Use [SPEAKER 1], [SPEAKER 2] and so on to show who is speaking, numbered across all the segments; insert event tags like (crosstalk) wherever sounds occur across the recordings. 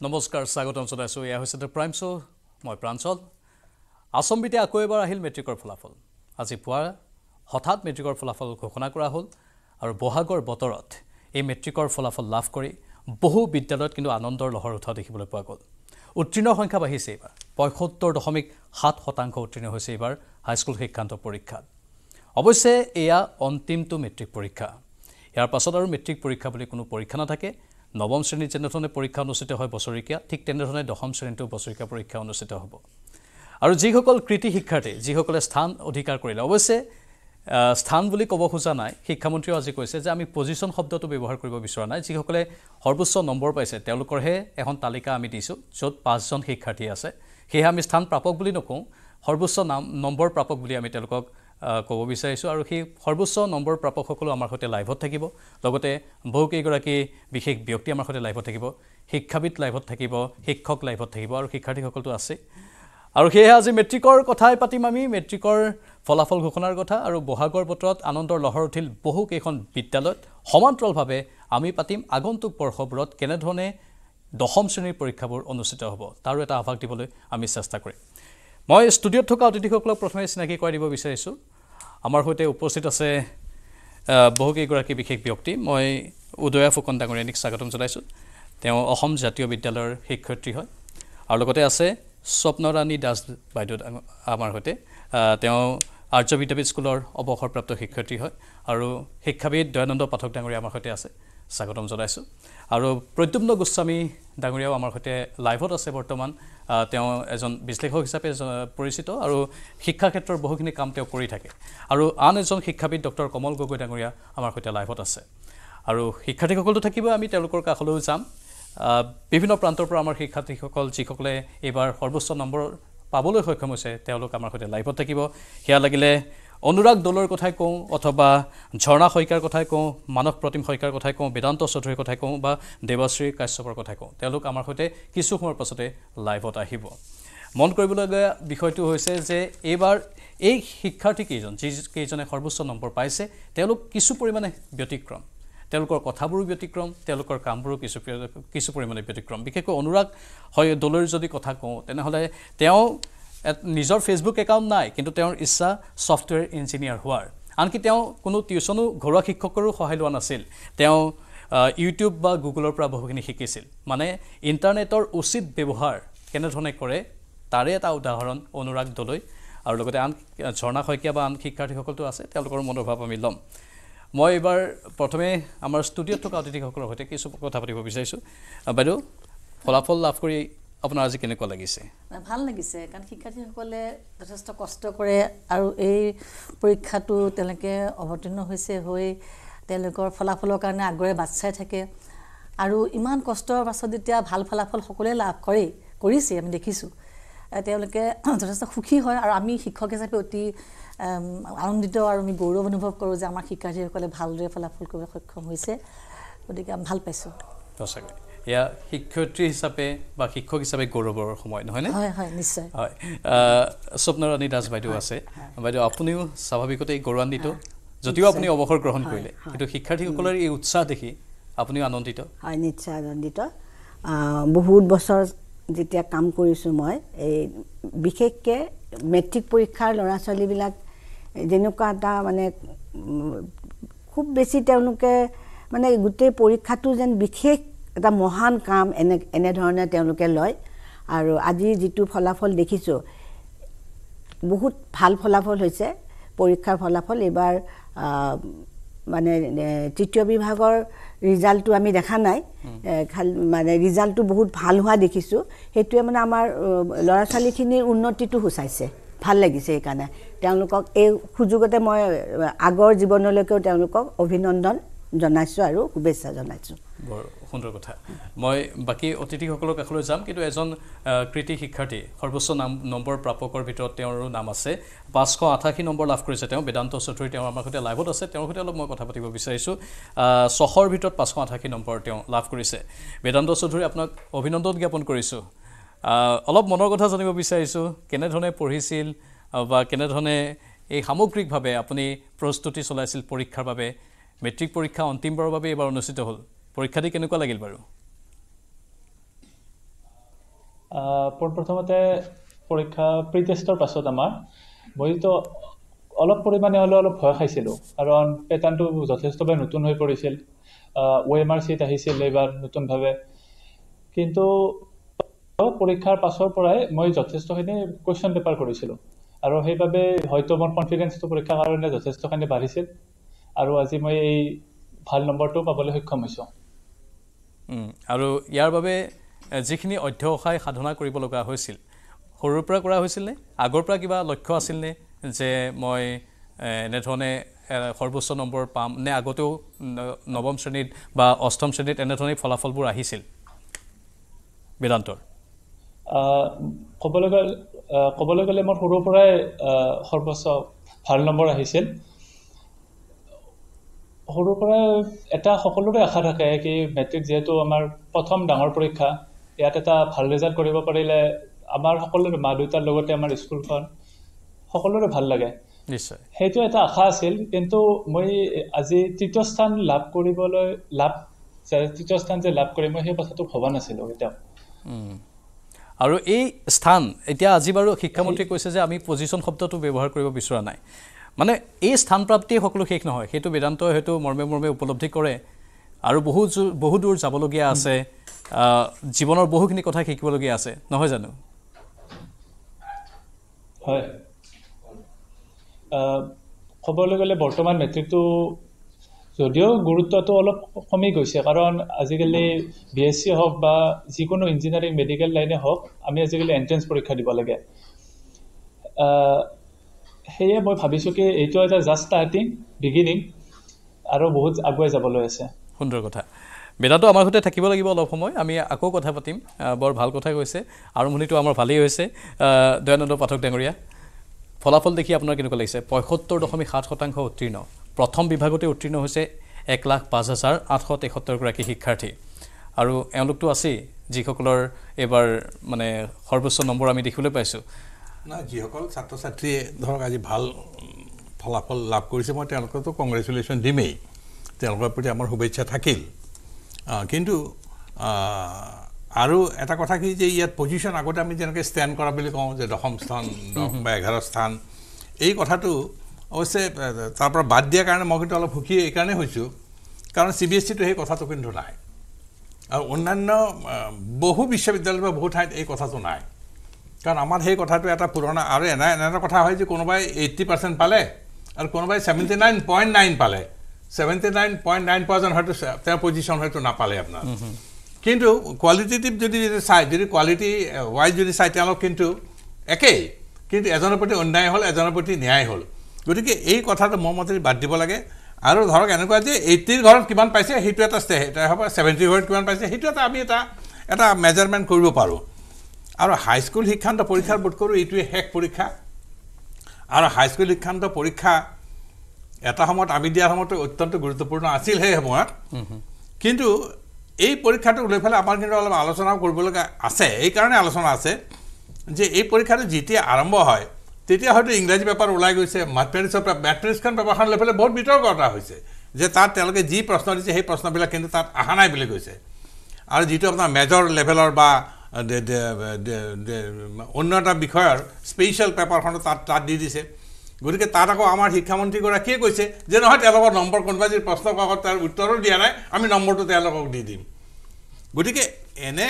[SPEAKER 1] নমস্কাৰ স্বাগতম জনাইছোঁ এয়া হৈছে দ্য প্ৰাইম শ্ব' মই প্ৰাঞ্চল। আচম্বিতে আকৌ এবাৰ আহিল মেট্ৰিকৰ ফলাফল। আজি পুৱা হঠাৎ মেট্ৰিকৰ ফলাফল ঘোষণা কৰা হ'ল আৰু বহাগৰ বতৰত এই মেট্ৰিকৰ ফলাফল লাভ কৰি বহু বিদ্যালয়ত কিন্তু আনন্দৰ লহৰ উঠা দেখিবলৈ পোৱা গ'ল। উত্তীৰ্ণৰ সংখ্যা বাঢ়িছে এইবাৰ। পঁয়সত্তৰ দশমিক সাত শতাংশ উত্তীৰ্ণ হৈছে এইবাৰ হাইস্কুল শিক্ষান্ত পৰীক্ষাত। অৱশ্যে এয়া অন্তিমটো মেট্ৰিক পৰীক্ষা। ইয়াৰ পাছত আৰু মেট্ৰিক পৰীক্ষা বুলি কোনো পৰীক্ষা নাথাকে। নৱম শ্ৰেণীত যেনেধৰণে পৰীক্ষা অনুষ্ঠিত হয় বছৰেকীয়া ঠিক তেনেধৰণে দশম শ্ৰেণীতো বছৰেকীয়া পৰীক্ষা অনুষ্ঠিত হ'ব। আৰু যিসকল কৃতি শিক্ষাৰ্থী যিসকলে স্থান অধিকাৰ কৰিলে অৱশ্যে স্থান বুলি ক'ব খোজা নাই। শিক্ষামন্ত্ৰীয়েও আজি কৈছে যে আমি পজিশ্যন শব্দটো ব্যৱহাৰ কৰিব বিচৰা নাই। যিসকলে সৰ্বোচ্চ নম্বৰ পাইছে তেওঁলোকৰহে এখন তালিকা আমি দিছোঁ য'ত পাঁচজন শিক্ষাৰ্থী আছে। সেয়েহে আমি স্থান প্ৰাপক বুলি নকওঁ সৰ্বোচ্চ নাম নম্বৰ প্ৰাপক বুলি আমি তেওঁলোকক ক'ব বিচাৰিছোঁ আৰু সেই সৰ্বোচ্চ নম্বৰ প্ৰাপকসকলো আমাৰ সৈতে লাইভত থাকিব। লগতে বহুকেইগৰাকী বিশেষ ব্যক্তি আমাৰ সৈতে লাইভত থাকিব। শিক্ষাবিদ লাইভত থাকিব শিক্ষক লাইভত থাকিব আৰু শিক্ষাৰ্থীসকলতো আছেই আৰু সেয়েহে আজি মেট্ৰিকৰ কথাই পাতিম আমি মেট্ৰিকৰ ফলাফল ঘোষণাৰ কথা আৰু বহাগৰ বতৰত আনন্দৰ লহৰ উঠিল বহুকেইখন বিদ্যালয়ত। সমান্তৰালভাৱে আমি পাতিম আগন্তুক বৰ্ষবোৰত কেনেধৰণে দশম শ্ৰেণীৰ পৰীক্ষাবোৰ অনুষ্ঠিত হ'ব তাৰো এটা আভাস দিবলৈ আমি চেষ্টা কৰিম। মই ষ্টুডিঅ'ত থকা অতিথিসকলক প্ৰথমে চিনাকি কৰাই দিব বিচাৰিছোঁ। আমাৰ সৈতে উপস্থিত আছে বহুকেইগৰাকী বিশেষ ব্যক্তি। মই উদয়া ফুকন ডাঙৰীয়ানীক স্বাগতম জনাইছোঁ। তেওঁ অসম জাতীয় বিদ্যালয়ৰ শিক্ষয়িত্ৰী হয়। আৰু লগতে আছে স্বপ্নৰাণী দাস বাইদেউ আমাৰ সৈতে। তেওঁ আৰ্য বিদ্যাপীঠ স্কুলৰ অৱসৰপ্ৰাপ্ত শিক্ষয়িত্ৰী হয়। আৰু শিক্ষাবিদ দয়ানন্দ পাঠক ডাঙৰীয়া আমাৰ সৈতে আছে। স্বাগতম জনাইছোঁ। আৰু প্ৰদ্যুম্ন গোস্বামী ডাঙৰীয়াও আমাৰ সৈতে লাইভত আছে বৰ্তমান। তেওঁ এজন বিশ্লেষক হিচাপে পৰিচিত আৰু শিক্ষা ক্ষেত্ৰৰ বহুখিনি কাম তেওঁ কৰি থাকে। আৰু আন এজন শিক্ষাবিদ ডক্টৰ কমল গগৈ ডাঙৰীয়া আমাৰ সৈতে লাইভত আছে। আৰু শিক্ষাৰ্থীসকলতো থাকিব আমি তেওঁলোকৰ কাষলৈও যাম। বিভিন্ন প্ৰান্তৰ পৰা আমাৰ শিক্ষাৰ্থীসকল যিসকলে এইবাৰ সৰ্বোচ্চ নম্বৰ পাবলৈ সক্ষম হৈছে তেওঁলোক আমাৰ সৈতে লাইভত থাকিব। সেয়া লাগিলে অনুৰাগ দলৰ কথাই কওঁ অথবা ঝৰ্ণা শইকীয়াৰ কথাই কওঁ মানস প্ৰতিম শইকীয়াৰ কথাই কওঁ বেদান্ত চৌধুৰীৰ কথাই কওঁ বা দেৱশ্ৰী কাশ্যপৰ কথাই কওঁ তেওঁলোক আমাৰ সৈতে কিছু সময়ৰ পাছতে লাইভত আহিব। মন কৰিবলগীয়া বিষয়টো হৈছে যে এইবাৰ এই শিক্ষাৰ্থীকেইজন যিকেইজনে সৰ্বোচ্চ নম্বৰ পাইছে তেওঁলোক কিছু পৰিমাণে ব্যতিক্ৰম। তেওঁলোকৰ কথাবোৰো ব্যতিক্ৰম তেওঁলোকৰ কামবোৰো কিছু কিছু পৰিমাণে ব্যতিক্ৰম। বিশেষকৈ অনুৰাগ হয় দলৈৰ যদি কথা কওঁ তেনেহ'লে তেওঁ নিজৰ ফেচবুক একাউণ্ট নাই কিন্তু তেওঁৰ ইচ্ছা ছফ্টৱেৰ ইঞ্জিনিয়াৰ হোৱাৰ। আনকি তেওঁ কোনো টিউচনো ঘৰুৱা শিক্ষকৰো সহায় লোৱা নাছিল। তেওঁ ইউটিউব বা গুগলৰ পৰা বহুখিনি শিকিছিল। মানে ইণ্টাৰনেটৰ উচিত ব্যৱহাৰ কেনেধৰণে কৰে তাৰে এটা উদাহৰণ অনুৰাগ দলৈ। আৰু লগতে আন ঝৰ্ণা শইকীয়া বা আন শিক্ষাৰ্থীসকলতো আছে তেওঁলোকৰ মনোভাৱ আমি ল'ম। মই এইবাৰ প্ৰথমে আমাৰ ষ্টুডিঅ'ত থকা অতিথিসকলৰ সৈতে কিছু কথা পাতিব বিচাৰিছোঁ। বাইদেউ ফলাফল লাভ কৰি আপোনাৰ আজি কেনেকুৱা লাগিছে?
[SPEAKER 2] ভাল লাগিছে কাৰণ শিক্ষাৰ্থীসকলে যথেষ্ট কষ্ট কৰে আৰু এই পৰীক্ষাটো তেওঁলোকে অৱতীৰ্ণ হৈছে হৈ তেওঁলোকৰ ফলাফলৰ কাৰণে আগ্ৰহে বাট চাই থাকে। আৰু ইমান কষ্টৰ পাছত যেতিয়া ভাল ফলাফল সকলোৱে লাভ কৰে কৰিছে আমি দেখিছোঁ। তেওঁলোকে (clears throat) যথেষ্ট সুখী হয় আৰু আমি শিক্ষক হিচাপে অতি আনন্দিত আৰু আমি গৌৰৱ অনুভৱ কৰোঁ যে আমাৰ শিক্ষাৰ্থীসকলে ভালদৰে ফলাফল কৰিব সক্ষম হৈছে। গতিকে আমি ভাল পাইছোঁ।
[SPEAKER 1] সঁচাকৈ। এয়া শিক্ষয়িত্ৰী হিচাপে বা শিক্ষক হিচাপে গৌৰৱৰ সময় নহয়নে?
[SPEAKER 2] হয় হয় নিশ্চয়।
[SPEAKER 1] হয় আহ, স্বপ্নৰাণী দাস বাইদেউ আছে। বাইদেউ আপুনিও স্বাভাৱিকতে গৌৰৱান্বিত যদিও আপুনি অৱসৰ গ্ৰহণ কৰিলে কিন্তু শিক্ষাৰ্থীসকলৰ এই উৎসাহ দেখি আপুনিও আনন্দিত?
[SPEAKER 3] হয় নিশ্চয় আনন্দিত। বহুত বছৰ যেতিয়া কাম কৰিছোঁ মই এই বিশেষকৈ মেট্ৰিক পৰীক্ষাৰ ল'ৰা ছোৱালীবিলাক যেনেকুৱা এটা মানে খুব বেছি তেওঁলোকে মানে গোটেই পৰীক্ষাটো যেন বিশেষ এটা মহান কাম এনে এনেধৰণে তেওঁলোকে লয়। আৰু আজি যিটো ফলাফল দেখিছোঁ বহুত ভাল ফলাফল হৈছে পৰীক্ষাৰ ফলাফল। এইবাৰ মানে তৃতীয় বিভাগৰ ৰিজাল্টটো আমি দেখা নাই। খাল- মানে ৰিজাল্টটো বহুত ভাল হোৱা দেখিছোঁ। সেইটোৱে মানে আমাৰ ল'ৰা ছোৱালীখিনিৰ উন্নতিটো সূচাইছে। ভাল লাগিছে সেইকাৰণে। তেওঁলোকক এই সুযোগতে মই আগৰ জীৱনলৈকেও তেওঁলোকক অভিনন্দন জনাইছোঁ আৰু শুভেচ্ছা জনাইছোঁ।
[SPEAKER 1] সুন্দৰ কথা। মই বাকী অতিথিসকলৰ কাষলৈ যাম কিন্তু এজন কৃতি শিক্ষাৰ্থী সৰ্বোচ্চ নাম নম্বৰ প্ৰাপকৰ ভিতৰত তেওঁৰো নাম আছে। পাঁচশ আঠাশী নম্বৰ লাভ কৰিছে তেওঁ বেদান্ত চৌধুৰী তেওঁ আমাৰ সৈতে লাইভত আছে তেওঁৰ সৈতে অলপ মই কথা পাতিব বিচাৰিছোঁ। ছশৰ ভিতৰত পাঁচশ আঠাশী নম্বৰ তেওঁ লাভ কৰিছে। বেদান্ত চৌধুৰী আপোনাক অভিনন্দন জ্ঞাপন কৰিছোঁ। অলপ মনৰ কথা জানিব বিচাৰিছোঁ কেনেধৰণে পঢ়িছিল বা কেনেধৰণে এই সামগ্ৰিকভাৱে আপুনি প্ৰস্তুতি চলাইছিল পৰীক্ষাৰ বাবে মেট্ৰিক পৰীক্ষা অন্তিমবাৰৰ বাবে এইবাৰ অনুষ্ঠিত হ'ল। পৰীক্ষা দি কেনেকুৱা লাগিল বাৰু?
[SPEAKER 4] পোনপ্ৰথমতে পৰীক্ষা প্ৰি টেষ্টৰ পাছত আমাৰ মইতো অলপ পৰিমাণে হ'লেও অলপ ভয় খাইছিলোঁ কাৰণ পেটাৰ্ণটো যথেষ্টভাৱে নতুন হৈ পৰিছিল অ' এম আৰ চিত আহিছিল এইবাৰ নতুনভাৱে। কিন্তু পৰীক্ষাৰ পাছৰ পৰাই মই যথেষ্টখিনি কুৱেশ্যন পেপাৰ কৰিছিলোঁ আৰু সেইবাবে হয়তো মোৰ কনফিডেন্সটো পৰীক্ষাৰ কাৰণে যথেষ্টখিনি বাঢ়িছিল আৰু আজি মই এই ভাল নম্বৰটো পাবলৈ সক্ষম হৈছোঁ।
[SPEAKER 1] আৰু ইয়াৰ বাবে যিখিনি অধ্যৱসায় সাধনা কৰিব লগা হৈছিল সৰুৰ পৰা কৰা হৈছিলনে আগৰ পৰা কিবা লক্ষ্য আছিলনে যে মই এনেধৰণে সৰ্বোচ্চ নম্বৰ পাম নে আগতেও ন- নৱম শ্ৰেণীত বা অষ্টম শ্ৰেণীত এনেধৰণে ফলাফলবোৰ আহিছিল? বেদান্তৰ।
[SPEAKER 4] ক'বলৈ গ'লে ক'বলৈ গ'লে মোৰ সৰুৰ পৰাই সৰ্বোচ্চ ভাল নম্বৰ আহিছিল। সৰুৰ পৰাই এটা সকলোৰে আশা থাকে কি মেট্ৰিক যিহেতু আমাৰ প্ৰথম ডাঙৰ পৰীক্ষা ইয়াত এটা ভাল ৰিজাল্ট কৰিব পাৰিলে আমাৰ সকলোৰে মা দেউতাৰ লগতে আমাৰ স্কুলখন সকলোৰে ভাল লাগে।
[SPEAKER 1] নিশ্চয়।
[SPEAKER 4] সেইটো এটা আশা আছিল কিন্তু মই আজি তৃতীয় স্থান লাভ কৰিবলৈ লাভ তৃতীয় স্থান যে লাভ কৰিম মই সেই কথাটো ভবা নাছিলোঁ কেতিয়াও।
[SPEAKER 1] উম। আৰু এই স্থান এতিয়া আজি বাৰু শিক্ষামন্ত্ৰীয়ে কৈছে যে আমি পজিশ্যন শব্দটো ব্যৱহাৰ কৰিব বিচৰা নাই। মানে এই স্থান প্ৰাপ্তিয়ে সকলো শেষ নহয়। সেইটো বেদান্তই হয়তো মৰ্মে মৰ্মে উপলব্ধি কৰে। আৰু বহু বহু দূৰ যাবলগীয়া আছে। জীৱনৰ বহুখিনি কথা শিকিবলগীয়া আছে। নহয় জানো?
[SPEAKER 4] হয়। ক'বলৈ গ'লে বৰ্তমান মেট্ৰিকটো যদিও গুৰুত্বটো অলপ কমি গৈছে কাৰণ আজিকালি বি এছ চি হওক বা যিকোনো ইঞ্জিনিয়াৰিং মেডিকেল লাইনে হওক আমি আজিকালি এণ্ট্ৰেঞ্চ পৰীক্ষা দিব লাগে। সেয়ে মই ভাবিছোঁ কি এইটো এটা জাষ্ট ষ্টাৰ্টিং বিগিনিং আৰু বহুত আগুৱাই যাবলৈ আছে।
[SPEAKER 1] সুন্দৰ কথা। বেদান্ত আমাৰ সৈতে থাকিব লাগিব অলপ সময়। আমি আকৌ কথা পাতিম। বৰ ভাল কথা কৈছে। আৰম্ভণিটো আমাৰ ভালেই হৈছে। দয়ানন্দ পাঠক ডাঙৰীয়া ফলাফল দেখি আপোনাৰ কেনেকুৱা লাগিছে? পঁয়সত্তৰ দশমিক সাত শতাংশ উত্তীৰ্ণ। প্ৰথম বিভাগতে উত্তীৰ্ণ হৈছে এক লাখ পাঁচ হাজাৰ আঠশ তেসত্তৰগৰাকী শিক্ষাৰ্থী। আৰু এওঁলোকতো আছেই যিসকলৰ এইবাৰ মানে সৰ্বোচ্চ নম্বৰ আমি দেখিবলৈ পাইছোঁ।
[SPEAKER 5] নাই যিসকল ছাত্ৰ ছাত্ৰীয়ে ধৰক আজি ভাল ফলাফল লাভ কৰিছে মই তেওঁলোককতো কংগ্ৰেচুলেশ্যন দিমেই। তেওঁলোকৰ প্ৰতি আমাৰ শুভেচ্ছা থাকিল। কিন্তু আৰু এটা কথা কি যে ইয়াত পজিশ্যন আগতে আমি যেনেকৈ ষ্টেণ্ড কৰা বুলি কওঁ যে দশম স্থান বা এঘাৰ স্থান এই কথাটো অৱশ্যে তাৰ পৰা বাদ দিয়াৰ কাৰণে মই কিন্তু অলপ সুখী এইকাৰণেই হৈছোঁ। কাৰণ চি বি এছ চিটো সেই কথাটো কিন্তু নাই। আৰু অন্যান্য বহু বিশ্ববিদ্যালয় বা বহু ঠাইত এই কথাটো নাই। কাৰণ আমাৰ সেই কথাটো এটা পুৰণা আৰু এনে এনে এটা কথা হয় যে কোনোবাই এইট্টি পাৰ্চেণ্ট পালে আৰু কোনোবাই ছেভেণ্টি নাইন পইণ্ট নাইন পালে। Seventy nine point nine percent হয়তো তেওঁৰ পজিশ্যন হয়তো নাপালে আপোনাৰ। কিন্তু কোৱালিটেটিভ যদি চাই যদি কোৱালিটি ৱাইজ যদি চাই তেওঁলোক কিন্তু একেই। কিন্তু এজনৰ প্ৰতি অন্যায় হ'ল এজনৰ প্ৰতি ন্যায় হ'ল। গতিকে এই কথাটো মোৰ মতে বাদ দিব লাগে। আৰু ধৰক এনেকুৱা যে এইট্টিৰ ঘৰত কিমান পাইছে সেইটো এটা ষ্টে এটা হ'ব ছেভেণ্টিৰ ঘৰত কিমান পাইছে সেইটো এটা আমি এটা এটা মেজাৰমেণ্ট কৰিব পাৰোঁ। আৰু হাইস্কুল শিক্ষান্ত পৰীক্ষাৰ বোধকৰো এইটোৱে শেষ পৰীক্ষা। আৰু হাইস্কুল শিক্ষান্ত পৰীক্ষা এটা সময়ত আমি দিয়াৰ সময়তো অত্যন্ত গুৰুত্বপূৰ্ণ আছিল সেই সময়ত। কিন্তু এই পৰীক্ষাটোক লৈ পেলাই আমাৰ কিন্তু অলপ আলোচনাও কৰিবলগা আছে। এইকাৰণে আলোচনা আছে যে এই পৰীক্ষাটো যেতিয়া আৰম্ভ হয় তেতিয়া হয়তো ইংৰাজী পেপাৰ ওলাই গৈছে মেথমেটিক্সৰ মেথমেটিক্সখন পেপাৰখন লৈ পেলাই বহুত বিতৰ্ক এটা হৈছে যে তাত তেওঁলোকে যি প্ৰশ্ন দিছে সেই প্ৰশ্নবিলাক কিন্তু তাত অহা নাই বুলি কৈছে। আৰু যিটো আপোনাৰ মেজৰ লেভেলৰ বা অন্য এটা বিষয়ৰ স্পেচিয়েল পেপাৰখনো তাত তাত দি দিছে। গতিকে তাত আকৌ আমাৰ শিক্ষামন্ত্ৰীগৰাকীয়ে কৈছে যে নহয় তেওঁলোকৰ নম্বৰ কোনোবা যদি প্ৰশ্ন কাকত তাৰ উত্তৰো দিয়া নাই আমি নম্বৰটো তেওঁলোকক দি দিম। গতিকে এনে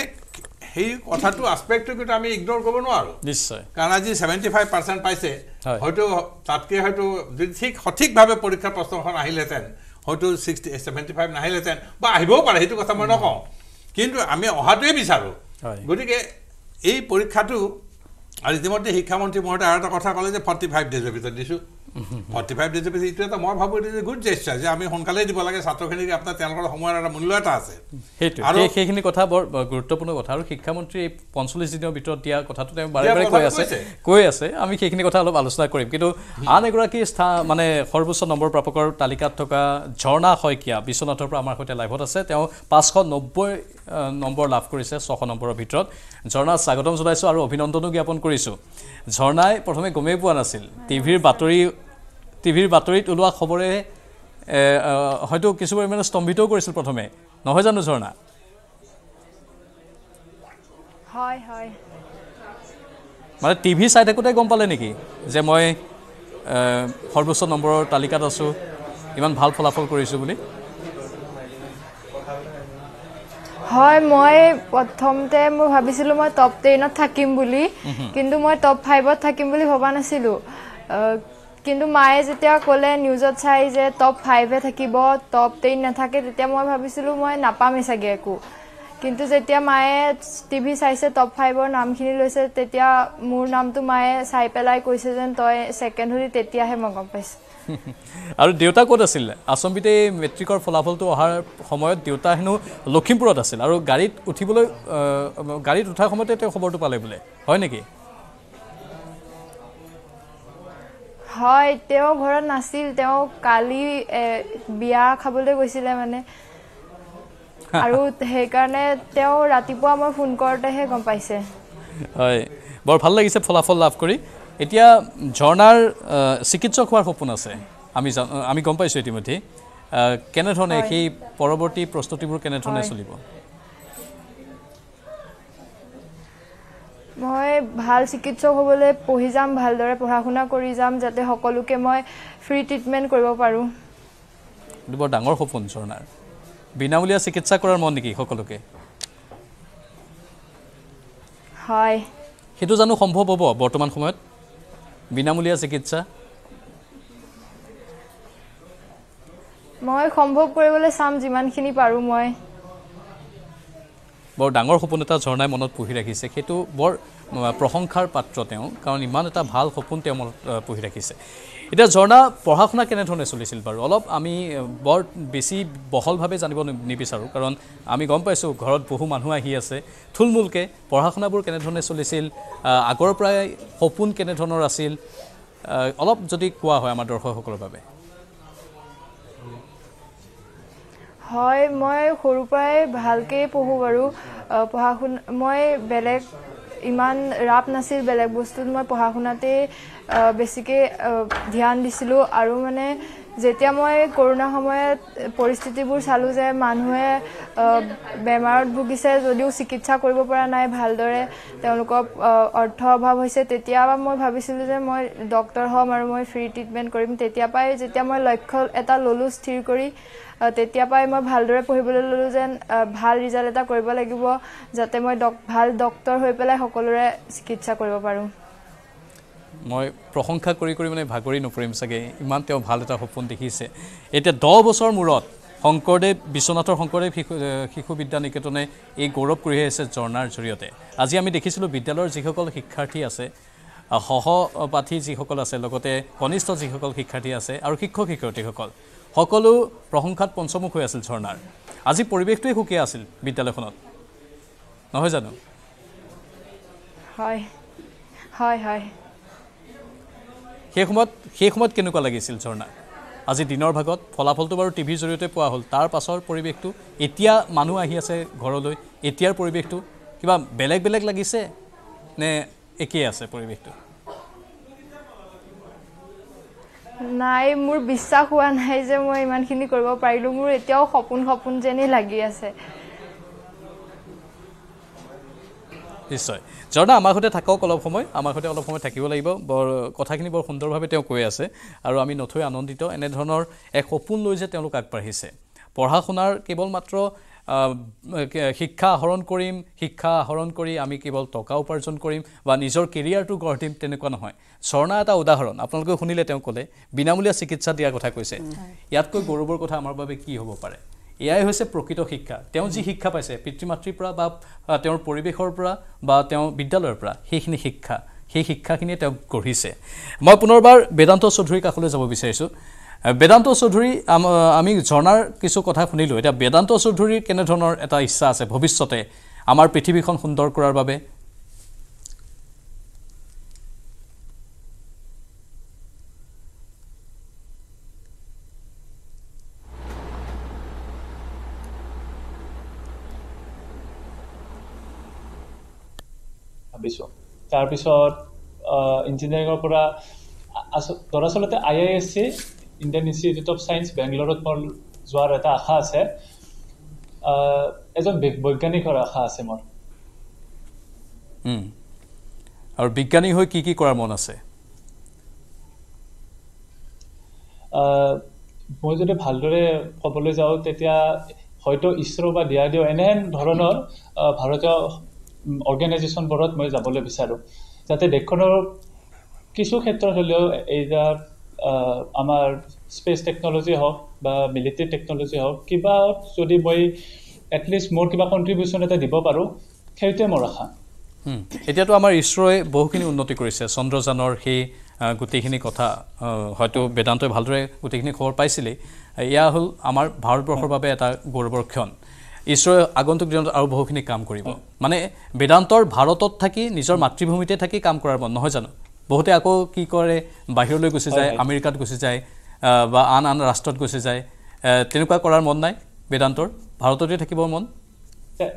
[SPEAKER 5] সেই কথাটো আস্পেক্টটো কিন্তু আমি ইগন'ৰ কৰিব নোৱাৰোঁ।
[SPEAKER 1] নিশ্চয়।
[SPEAKER 5] কাৰণ আজি ছেভেণ্টি ফাইভ পাৰ্চেণ্ট পাইছে।
[SPEAKER 1] হয়।
[SPEAKER 5] হয়তো তাতকৈ হয়তো যদি ঠিক সঠিকভাৱে পৰীক্ষা প্ৰশ্নখন আহিলেহেঁতেন হয়তো ছিক্সটি ছেভেণ্টি ফাইভ নাহিলেহেঁতেন বা আহিবও পাৰে সেইটো কথা মই নকওঁ। কিন্তু আমি অহাটোৱে বিচাৰোঁ। গতিকে এই পৰীক্ষাটো আৰু ইতিমধ্যে শিক্ষামন্ত্ৰী মহোদয় আৰু এটা কথা ক'লে যে ফৰ্টি ফাইভ ডেজৰ ভিতৰত দিছোঁ। ফৰ্টি ফাইভ ডেজৰ ভিতৰত এইটো এটা মই ভাবোঁ এইটো যে গুড জেষ্টাৰ যে আমি সোনকালেই দিব লাগে ছাত্ৰখিনিক আপোনাৰ তেওঁলোকৰ সময়ৰ এটা মূল্য এটা আছে।
[SPEAKER 1] সেইটোৱে।
[SPEAKER 5] আৰু
[SPEAKER 1] সেই- সেইখিনি কথা বৰ গুৰুত্বপূৰ্ণ কথা। আৰু শিক্ষামন্ত্ৰী এই পঞ্চল্লিছ দিনৰ ভিতৰত দিয়া কথাটো তেওঁ বাৰে বাৰে কৈ আছে। কৈ আছে। আমি সেইখিনি কথা অলপ আলোচনা কৰিম। কিন্তু আন এগৰাকী স্থা মানে সৰ্বোচ্চ নম্বৰ প্ৰাপকৰ তালিকাত থকা ঝৰ্ণা শইকীয়া বিশ্বনাথৰ পৰা আমাৰ সৈতে লাইভত আছে। তেওঁ পাঁচশ নব্বৈ নম্বৰ লাভ কৰিছে ছশ নম্বৰৰ ভিতৰত। ঝৰ্ণাক স্বাগতম জনাইছোঁ আৰু অভিনন্দনো জ্ঞাপন কৰিছোঁ। ঝৰ্ণাই প্ৰথমে গমেই পোৱা নাছিল। টিভিৰ বাতৰি টিভিৰ বাতৰিত ওলোৱা খবৰে হয়তো কিছু পৰিমাণে স্তম্ভিতও কৰিছিল প্ৰথমে। নহয় জানো ঝৰ্ণা?
[SPEAKER 6] হয় হয়।
[SPEAKER 1] মানে টিভি চাই থাকোঁতে গম পালে নেকি যে মই সৰ্বোচ্চ নম্বৰৰ তালিকাত আছোঁ ইমান ভাল ফলাফল কৰিছোঁ বুলি?
[SPEAKER 6] হয় মই প্ৰথমতে মই ভাবিছিলোঁ মই টপ টেনত থাকিম বুলি কিন্তু মই টপ ফাইভত থাকিম বুলি ভবা নাছিলোঁ। কিন্তু মায়ে যেতিয়া ক'লে নিউজত চাই যে টপ ফাইভে থাকিব টপ টেন নাথাকে তেতিয়া মই ভাবিছিলোঁ মই নাপামেই চাগে একো। কিন্তু যেতিয়া মায়ে টিভি চাইছে টপ ফাইভৰ নামখিনি লৈছে তেতিয়া মোৰ নামটো মায়ে চাই পেলাই কৈছে যেন তই ছেকেণ্ড হ'লি তেতিয়াহে মই গম পাইছোঁ। (laughs)
[SPEAKER 1] আৰু দেউতা ক'ত আছিল? আচম্বিতে এই মেট্ৰিকৰ ফলাফলটো অহাৰ সময়ত দেউতা হেনো লখিমপুৰত আছিল আৰু গাড়ীত উঠিবলৈ গাড়ীত উঠাৰ সময়তে তেওঁ খবৰটো পালে বোলে। হয় নেকি?
[SPEAKER 6] হয় তেওঁ ঘৰত নাছিল তেওঁ কালি বিয়া খাবলৈ গৈছিলে মানে। আৰু সেইকাৰণে তেওঁ ৰাতিপুৱা মই ফোন কৰোঁতেহে গম পাইছে।
[SPEAKER 1] হয় বৰ ভাল লাগিছে ফলাফল লাভ কৰি। এতিয়া ঝৰ্ণাৰ চিকিৎসক হোৱাৰ সপোন আছে। আমি আমি গম পাইছোঁ ইতিমধ্যে। কেনেধৰণে। সেই পৰৱৰ্তী প্ৰস্তুতিবোৰ কেনেধৰণে। চলিব?
[SPEAKER 6] মই ভাল চিকিৎসক হ'বলৈ পঢ়ি যাম ভালদৰে পঢ়া শুনা কৰি যাম যাতে সকলোকে মই ফ্ৰী ট্ৰিটমেণ্ট কৰিব পাৰোঁ।
[SPEAKER 1] বৰ ডাঙৰ সপোন ঝৰ্ণাৰ। বিনামূলীয়া চিকিৎসা কৰাৰ মন নেকি সকলোকে?
[SPEAKER 6] হয়।
[SPEAKER 1] সেইটো জানো সম্ভৱ হ'ব বৰ্তমান সময়ত? বিনামূলীয়া চিকিৎসা?
[SPEAKER 6] মই সম্ভৱ কৰিবলৈ চাম যিমানখিনি পাৰোঁ মই।
[SPEAKER 1] বৰ ডাঙৰ সপোন এটা ঝৰ্ণাই মনত পুহি ৰাখিছে। সেইটো বৰ প্ৰশংসাৰ পাত্ৰ তেওঁ কাৰণ ইমান এটা ভাল সপোন তেওঁ মনত পুহি ৰাখিছে। এতিয়া ঝৰ্ণা পঢ়া শুনা কেনেধৰণে চলিছিল বাৰু? অলপ আমি বৰ বেছি বহলভাৱে জানিব নিবিচাৰোঁ কাৰণ আমি গম পাইছোঁ ঘৰত বহু মানুহ আহি আছে। থুলমূলকৈ পঢ়া শুনাবোৰ কেনেধৰণে চলিছিল আগৰ পৰাই সপোন কেনেধৰণৰ আছিল অলপ যদি কোৱা হয় আমাৰ দৰ্শকসকলৰ বাবে।
[SPEAKER 6] হয় মই সৰুৰ পৰাই ভালকেই পঢ়োঁ বাৰু। পঢ়া শুনা মই বেলেগ ইমান ৰাপ নাছিল বেলেগ বস্তুত মই পঢ়া শুনাতেই বেছিকৈ ধ্যান দিছিলোঁ আৰু মানে যেতিয়া মই কৰোণা সময়ত পৰিস্থিতিবোৰ চালোঁ যে মানুহে বেমাৰত ভুগিছে যদিও চিকিৎসা কৰিব পৰা নাই ভালদৰে তেওঁলোকৰ অৰ্থ অভাৱ হৈছে তেতিয়া মই ভাবিছিলোঁ যে মই ডক্তৰ হ'ম আৰু মই ফ্ৰী ট্ৰিটমেণ্ট কৰিম। তেতিয়া পৰাই যেতিয়া মই লক্ষ্য এটা ল'লোঁ স্থিৰ কৰি আহ, তেতিয়া পৰাই মই ভালদৰে পঢ়িবলৈ ল'লোঁ যেন ভাল ৰিজাল্ট এটা কৰিব লাগিব যাতে মই ডক ভাল ডক্তৰ হৈ পেলাই সকলোৰে চিকিৎসা কৰিব পাৰোঁ।
[SPEAKER 1] মই প্ৰশংসা কৰি কৰি মানে ভাগৰি নপৰিম চাগে ইমান তেওঁ ভাল এটা সপোন দেখিছে। এতিয়া দহ বছৰ মূৰত শংকৰদেৱ বিশ্বনাথৰ শংকৰদেৱ শিশু শিশু বিদ্যা নিকেতনে এই গৌৰৱ কঢ়িয়াই আছে ঝৰ্ণাৰ জৰিয়তে। আজি আমি দেখিছিলোঁ বিদ্যালয়ৰ যিসকল শিক্ষাৰ্থী আছে সহপাঠী যিসকল আছে লগতে কনিষ্ঠ যিসকল শিক্ষাৰ্থী আছে আৰু শিক্ষক শিক্ষয়িত্ৰীসকল সকলো প্ৰশংসাত পঞ্চমুখ হৈ আছিল ঝৰ্ণাৰ। আজি পৰিৱেশটোৱেই সুকীয়া আছিল বিদ্যালয়খনত। নহয় জানো?
[SPEAKER 6] হয়। হয় হয়।
[SPEAKER 1] সেই সময়ত সেই সময়ত কেনেকুৱা লাগিছিল ঝৰ্ণা? আজি দিনৰ ভাগত ফলাফলটো বাৰু টিভিৰ জৰিয়তে পোৱা হ'ল। তাৰ পাছৰ পৰিৱেশটো এতিয়া মানুহ আহি আছে ঘৰলৈ এতিয়াৰ পৰিৱেশটো কিবা বেলেগ বেলেগ লাগিছে নে একেই আছে পৰিৱেশটো?
[SPEAKER 6] নাই মোৰ বিশ্বাস হোৱা নাই যে মই ইমানখিনি কৰিব পাৰিলোঁ। মোৰ এতিয়াও সপোন সপোন যেনেই লাগি আছে।
[SPEAKER 1] নিশ্চয়। ঝৰ্ণা আমাৰ সৈতে থাকক অলপ সময়। আমাৰ সৈতে অলপ সময় থাকিব লাগিব। বৰ কথাখিনি বৰ সুন্দৰভাৱে তেওঁ কৈ আছে। আৰু আমি নথৈ আনন্দিত। এনেধৰণৰ এক সপোন লৈ যে তেওঁলোক আগবাঢ়িছে। পঢ়া শুনাৰ কেৱল মাত্ৰ শিক্ষা আহৰণ কৰিম শিক্ষা আহৰণ কৰি আমি কেৱল টকা উপাৰ্জন কৰিম বা নিজৰ কেৰিয়াৰটো গঢ় দিম তেনেকুৱা নহয়। ঝৰ্ণা এটা উদাহৰণ আপোনালোকে শুনিলে তেওঁ ক'লে বিনামূলীয়া চিকিৎসা দিয়াৰ কথা কৈছে। ইয়াতকৈ গৌৰৱৰ কথা আমাৰ বাবে কি হ'ব পাৰে? এয়াই হৈছে প্ৰকৃত শিক্ষা। তেওঁ যি শিক্ষা পাইছে পিতৃ মাতৃৰ পৰা বা তেওঁৰ পৰিৱেশৰ পৰা বা তেওঁ বিদ্যালয়ৰ পৰা সেইখিনি শিক্ষা সেই শিক্ষাখিনিয়ে তেওঁক গঢ়িছে। মই পুনৰবাৰ বেদান্ত চৌধুৰীৰ কাষলৈ যাব বিচাৰিছোঁ। বেদান্ত চৌধুৰী আম- ঝৰ্ণাৰ কিছু কথা শুনিলোঁ। এতিয়া বেদান্ত চৌধুৰীৰ কেনেধৰণৰ এটা ইচ্ছা আছে ভৱিষ্যতে আমাৰ পৃথিৱীখন সুন্দৰ কৰাৰ বাবে?
[SPEAKER 4] তাৰপিছত ইঞ্জিনিয়াৰিঙৰ পৰা দৰাচলতে I I S C Indian Institute of Science বেংগলোৰত মোৰ যোৱাৰ এটা আশা আছে এজন বৈ- বৈজ্ঞানিক হোৱাৰ আশা আছে মোৰ।
[SPEAKER 1] আৰু বিজ্ঞানী হৈ কি কি কৰাৰ মন আছে
[SPEAKER 4] মই যদি ভালদৰে ক'বলৈ যাওঁ তেতিয়া হয়তো ইছৰ' বা ডি আৰ ডি অ' এনেহেন ধৰণৰ ভাৰতীয় অৰ্গেনাইজেশ্যনবোৰত মই যাবলৈ বিচাৰোঁ যাতে দেশখনৰ কিছু ক্ষেত্ৰত হ'লেও এইয়া আমাৰ স্পেচ টেকন'লজি হওক বা মিলিটেৰী টেকন'লজি হওক কিবা যদি মই এটলিষ্ট মোৰ কিবা কণ্ট্ৰিবিউশ্যন এটা দিব পাৰোঁ সেইটোৱে মোৰ আশা।
[SPEAKER 1] হুম। এতিয়াতো আমাৰ ইছৰোৱে বহুখিনি উন্নতি কৰিছে। চন্দ্ৰযানৰ সেই গোটেইখিনি কথা হয়তো বেদান্তই ভালদৰে গোটেইখিনি খবৰ পাইছিলেই। এয়া হ'ল আমাৰ ভাৰতবৰ্ষৰ বাবে এটা গৌৰৱৰ ক্ষণ। ইছৰোৱে আগন্তুক দিনত আৰু বহুখিনি কাম কৰিব। মানে বেদান্তৰ ভাৰতত থাকি নিজৰ মাতৃভূমিতে থাকি কাম কৰাৰ মন নহয় জানো? বহুতে আকৌ কি কৰে বাহিৰলৈ গুচি যায় আমেৰিকাত গুচি যায় বা আন আন ৰাষ্ট্ৰত গুচি যায়। তেনেকুৱা কৰাৰ মন নাই বেদান্তৰ? ভাৰততে থাকিবৰ মন?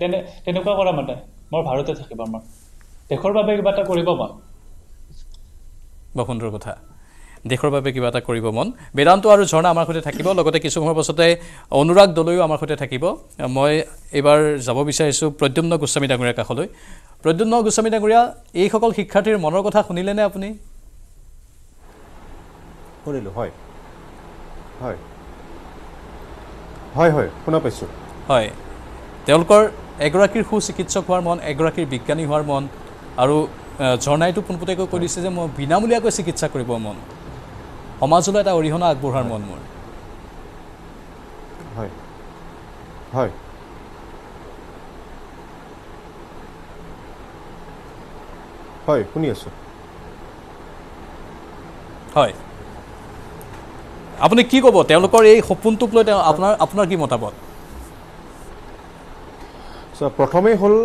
[SPEAKER 4] তেনে তেনেকুৱা কৰা মানে মোৰ ভাৰতে থাকিব মোৰ দেশৰ বাবে কিবা এটা কৰিব মই
[SPEAKER 1] বৰ সুন্দৰ কথা। দেশৰ বাবে কিবা এটা কৰিব মন। বেদান্ত আৰু ঝৰ্ণা আমাৰ সৈতে থাকিব লগতে কিছু সময়ৰ পাছতে অনুৰাগ দলৈও আমাৰ সৈতে থাকিব। মই এইবাৰ যাব বিচাৰিছোঁ প্ৰদ্যুম্ন গোস্বামী ডাঙৰীয়াৰ কাষলৈ। প্ৰদ্যুম্ন গোস্বামী ডাঙৰীয়া এইসকল শিক্ষাৰ্থীৰ মনৰ কথা শুনিলেনে আপুনি?
[SPEAKER 7] শুনিলোঁ হয়। হয়। হয় হয় শুনা পাইছোঁ।
[SPEAKER 1] হয়। তেওঁলোকৰ এগৰাকীৰ সুচিকিৎসক হোৱাৰ মন এগৰাকীৰ বিজ্ঞানী হোৱাৰ মন আৰু ঝৰ্ণাইটো পোনপটীয়াকৈ কৈ দিছে যে মই বিনামূলীয়াকৈ চিকিৎসা কৰিব মন। সমাজলৈ এটা অৰিহণা আগবঢ়োৱাৰ মন মোৰ।
[SPEAKER 7] হয়। হয়। হয় শুনি আছোঁ।
[SPEAKER 1] হয়। আপুনি কি ক'ব? তেওঁলোকৰ এই সপোনটোক লৈ তেওঁ আপোনাৰ আপোনাৰ কি মতামত?
[SPEAKER 7] প্ৰথমেই হ'ল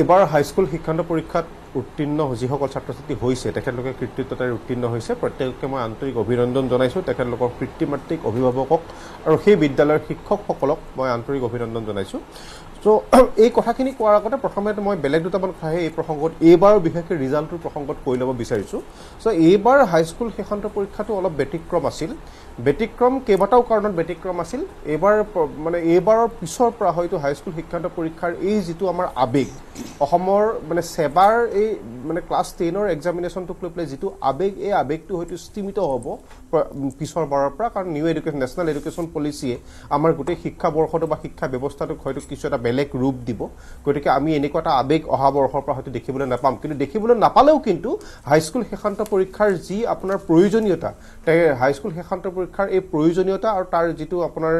[SPEAKER 7] এইবাৰ হাইস্কুল শিক্ষান্ত পৰীক্ষাত উত্তীৰ্ণ যিসকল ছাত্ৰ ছাত্ৰী হৈছে তেখেতলোকে কৃতিত্বতাৰে উত্তীৰ্ণ হৈছে। প্ৰত্যেককে মই আন্তৰিক অভিনন্দন জনাইছোঁ তেখেতলোকৰ পিতৃ মাতৃক অভিভাৱকক আৰু সেই বিদ্যালয়ৰ শিক্ষকসকলক মই আন্তৰিক অভিনন্দন জনাইছোঁ। চ' (clears throat) এই কথাখিনি কোৱাৰ আগতে প্ৰথমে মই বেলেগ দুটামান কথাহে এই প্ৰসংগত এইবাৰ বিশেষকৈ ৰিজাল্টটোৰ প্ৰসংগত কৈ ল'ব বিচাৰিছোঁ। চ' এইবাৰ হাইস্কুল শিক্ষান্ত পৰীক্ষাটো অলপ ব্যতিক্ৰম আছিল। ব্যতিক্ৰম কেইবাটাও কাৰণত ব্যতিক্ৰম আছিল। এইবাৰ মানে এইবাৰৰ পিছৰ পৰা হয়তো হাইস্কুল শিক্ষান্ত পৰীক্ষাৰ এই যিটো আমাৰ আৱেগ অসমৰ মানে ছেবাৰ এই মানে ক্লাছ টেনৰ এক্সামিনেশ্যনটোক লৈ পেলাই যিটো আৱেগ এই আৱেগটো হয়তো স্তীমিত হ'ব। পিছৰ বাৰৰ পৰা কাৰণ নিউ এডুকেশ্যন নেশ্যনেল এডুকেশ্যন পলিচিয়ে আমাৰ গোটেই শিক্ষাবৰ্ষটো বা শিক্ষা ব্যৱস্থাটোক হয়তো কিছু এটা বেলেগ ৰূপ দিব। গতিকে আমি এনেকুৱা এটা আৱেগ অহা বৰ্ষৰ পৰা হয়তো দেখিবলৈ নাপাম। কিন্তু দেখিবলৈ নাপালেও কিন্তু হাইস্কুল শিক্ষান্ত পৰীক্ষাৰ যি আপোনাৰ প্ৰয়োজনীয়তা হাইস্কুল শিক্ষান্ত পৰীক্ষাৰ এই প্ৰয়োজনীয়তা আৰু তাৰ যিটো আপোনাৰ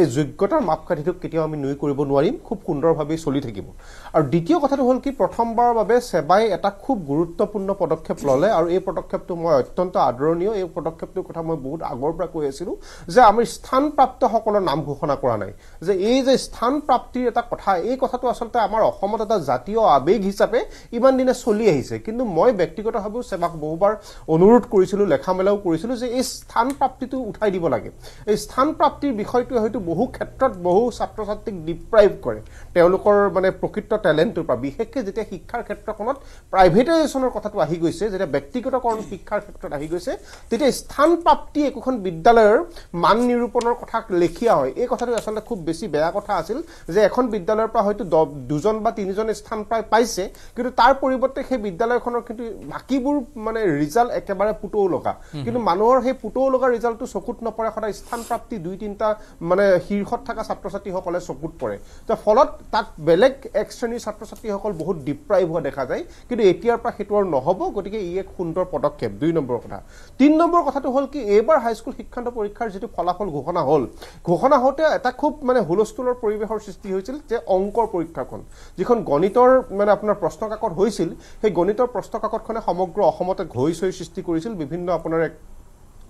[SPEAKER 7] এই যোগ্যতাৰ মাপকাঠিটোক কেতিয়াও আমি নুই কৰিব নোৱাৰিম। খুব সুন্দৰভাৱেই চলি থাকিব। আৰু দ্বিতীয় কথাটো হ'ল কি প্ৰথমবাৰৰ বাবে ছেবাই এটা খুব গুৰুত্বপূৰ্ণ পদক্ষেপ ল'লে আৰু এই পদক্ষেপটো মই অত্যন্ত আদৰণীয়। এই পদক্ষেপটোৰ কথা মই বহুত আগৰ পৰা কৈ আছিলোঁ যে আমি স্থানপ্ৰাপ্তসকলৰ নাম ঘোষণা কৰা নাই। যে এই যে স্থান প্ৰাপ্তিৰ এটা কথা এই কথাটো আচলতে আমাৰ অসমত এটা জাতীয় আৱেগ হিচাপে ইমান দিনে চলি আহিছে। কিন্তু মই ব্যক্তিগতভাৱেও ছেবাক বহুবাৰ অনুৰোধ কৰিছিলোঁ লেখা মেলাও কৰিছিলোঁ যে এই স্থান প্ৰাপ্তিটো উঠাই দিব লাগে। এই স্থান প্ৰাপ্তিৰ বিষয়টোৱে হয়তো বহু ক্ষেত্ৰত বহু ছাত্ৰ ছাত্ৰীক ডিপ্ৰাইভ কৰে। তেওঁলোকৰ মানে প্ৰকৃত টেলেণ্টটোৰ পৰা বিশেষকৈ যেতিয়া শিক্ষাৰ ক্ষেত্ৰখনত প্ৰাইভেটাইজেশ্যনৰ কথাটো আহি গৈছে যেতিয়া ব্যক্তিগতকৰণ শিক্ষাৰ ক্ষেত্ৰত আহি গৈছে তেতিয়া স্থান প্ৰাপ্তি একোখন বিদ্যালয়ৰ মান নিৰূপণৰ কথা লেখীয়া হয়। এই কথাটো আচলতে খুব বেছি বেয়া কথা আছিল যে এখন বিদ্যালয়ৰ পৰা হয়তো দুজন বা তিনিজন স্থান প্ৰায় পাইছে কিন্তু তাৰ পৰিৱৰ্তে সেই বিদ্যালয়খনৰ কিন্তু বাকীবোৰ মানে ৰিজাল্ট একেবাৰে পুতৌ লগা। কিন্তু মানুহৰ সেই পুতৌ লগা ৰিজাল্টটো চকুত নপৰে সদায় স্থান প্ৰাপ্তি দুই তিনিটা মানে শীৰ্ষত থকা ছাত্ৰ ছাত্ৰীসকলে চকুত পৰে। তো ফলত তাত বেলেগ এক শ্ৰেণীৰ ছাত্ৰ ছাত্ৰীসকল বহুত ডিপ্ৰাইভ হোৱা দেখা যায় কিন্তু এতিয়াৰ পৰা সেইটো আৰু নহ'ব গতিকে ই এক সুন্দৰ পদক্ষেপ দুই নম্বৰ কথা। তিনি নম্বৰ কথাটো হ'ল কি এইবাৰ হাইস্কুল শিক্ষান্ত পৰীক্ষাৰ যিটো ফলাফল ঘোষণা হ'ল ঘোষণা হওঁতে এটা খুব মানে হুলস্থুলৰ পৰিৱেশৰ সৃষ্টি হৈছিল যে অংকৰ পৰীক্ষাখন যিখন গণিতৰ মানে আপোনাৰ প্ৰশ্ন কাকত হৈছিল সেই গণিতৰ প্ৰশ্ন কাকতখনে সমগ্ৰ অসমতে ঘৈ চৈ সৃষ্টি কৰিছিল বিভিন্ন আপোনাৰ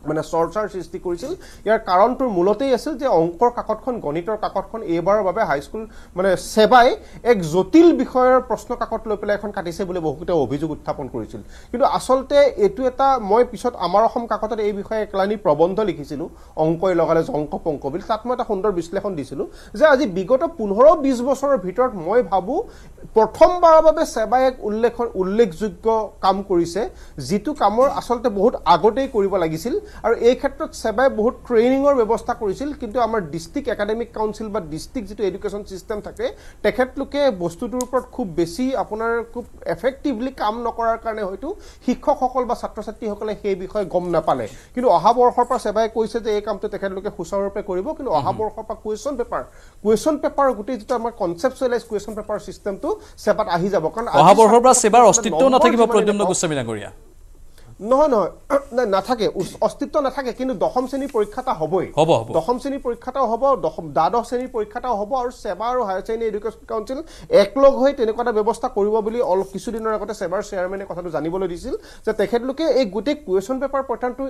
[SPEAKER 7] মানে চৰ্চাৰ সৃষ্টি কৰিছিল। ইয়াৰ কাৰণটোৰ মূলতেই আছিল যে অংকৰ কাকতখন গণিতৰ কাকতখন এইবাৰৰ বাবে হাইস্কুল মানে ছেবাই এক জটিল বিষয়ৰ প্ৰশ্ন কাকত লৈ পেলাই এখন কাটিছে বুলি বহুতে অভিযোগ উত্থাপন কৰিছিল। কিন্তু আচলতে এইটো এটা মই পিছত আমাৰ অসম কাকতত এই বিষয়ে একলানি প্ৰবন্ধ লিখিছিলোঁ অংকই লগালে জংক পংক বুলি তাত মই এটা সুন্দৰ বিশ্লেষণ দিছিলোঁ যে আজি বিগত পোন্ধৰ বিছ বছৰৰ ভিতৰত মই ভাবোঁ প্ৰথমবাৰৰ বাবে ছেবাই এক উল্লেখ উল্লেখযোগ্য কাম কৰিছে যিটো কামৰ আচলতে বহুত আগতেই কৰিব লাগিছিল। আৰু এই ক্ষেত্ৰত ছেবাই বহুত ট্ৰেইনিঙৰ ব্যৱস্থা কৰিছিল কিন্তু আমাৰ ডিষ্ট্ৰিক্ট একাডেমিক কাউন্সিল বা ডিষ্ট্ৰিক্ট যিটো এডুকেশ্যন ছিষ্টেম থাকে তেখেতলোকে বস্তুটোৰ ওপৰত খুব বেছি আপোনাৰ খুব এফেক্টিভলি কাম নকৰাৰ কাৰণে হয়তো শিক্ষকসকল বা ছাত্ৰ ছাত্ৰীসকলে সেই বিষয়ে গম নাপালে। কিন্তু অহা বৰ্ষৰ পৰা ছেবাই কৈছে যে এই কামটো তেখেতলোকে সুচাৰুৰূপে কৰিব কিন্তু অহা বৰ্ষৰ পৰা কুৱেশ্যন পেপাৰ কুৱেশ্যন পেপাৰ গোটেই যিটো আমাৰ কনচেপচুৱেলাইজ কুৱেশ্যন পেপাৰ ছিষ্টেমটো ছেবাত আহি যাব। কাৰণ
[SPEAKER 1] অহা বৰ্ষৰ পৰা ছেবাৰ অস্তিত্বও নাথাকিব প্ৰদ্যুম্ন গোস্বামী ডাঙৰীয়া।
[SPEAKER 7] নহয় নহয়। (clears throat) নাথাকে। অস্তিত্ব নাথাকে কিন্তু দশম শ্ৰেণীৰ পৰীক্ষা এটা হ'বই।
[SPEAKER 1] হ'ব, হ'ব।
[SPEAKER 7] দশম শ্ৰেণীৰ পৰীক্ষা এটাও হ'ব দশম দ্বাদশ শ্ৰেণীৰ পৰীক্ষা এটাও হ'ব আৰু ছেবা আৰু হায়াৰ ছেকেণ্ডেৰী এডুকেশ্যন কাউন্সিল একলগ হৈ তেনেকুৱা এটা ব্যৱস্থা কৰিব বুলি অলপ কিছুদিনৰ আগতে ছেবাৰ চেয়াৰমেনে কথাটো জানিবলৈ দিছিল যে তেখেতলোকে এই গোটেই কুৱেশ্যন পেপাৰ পেটাৰ্ণটো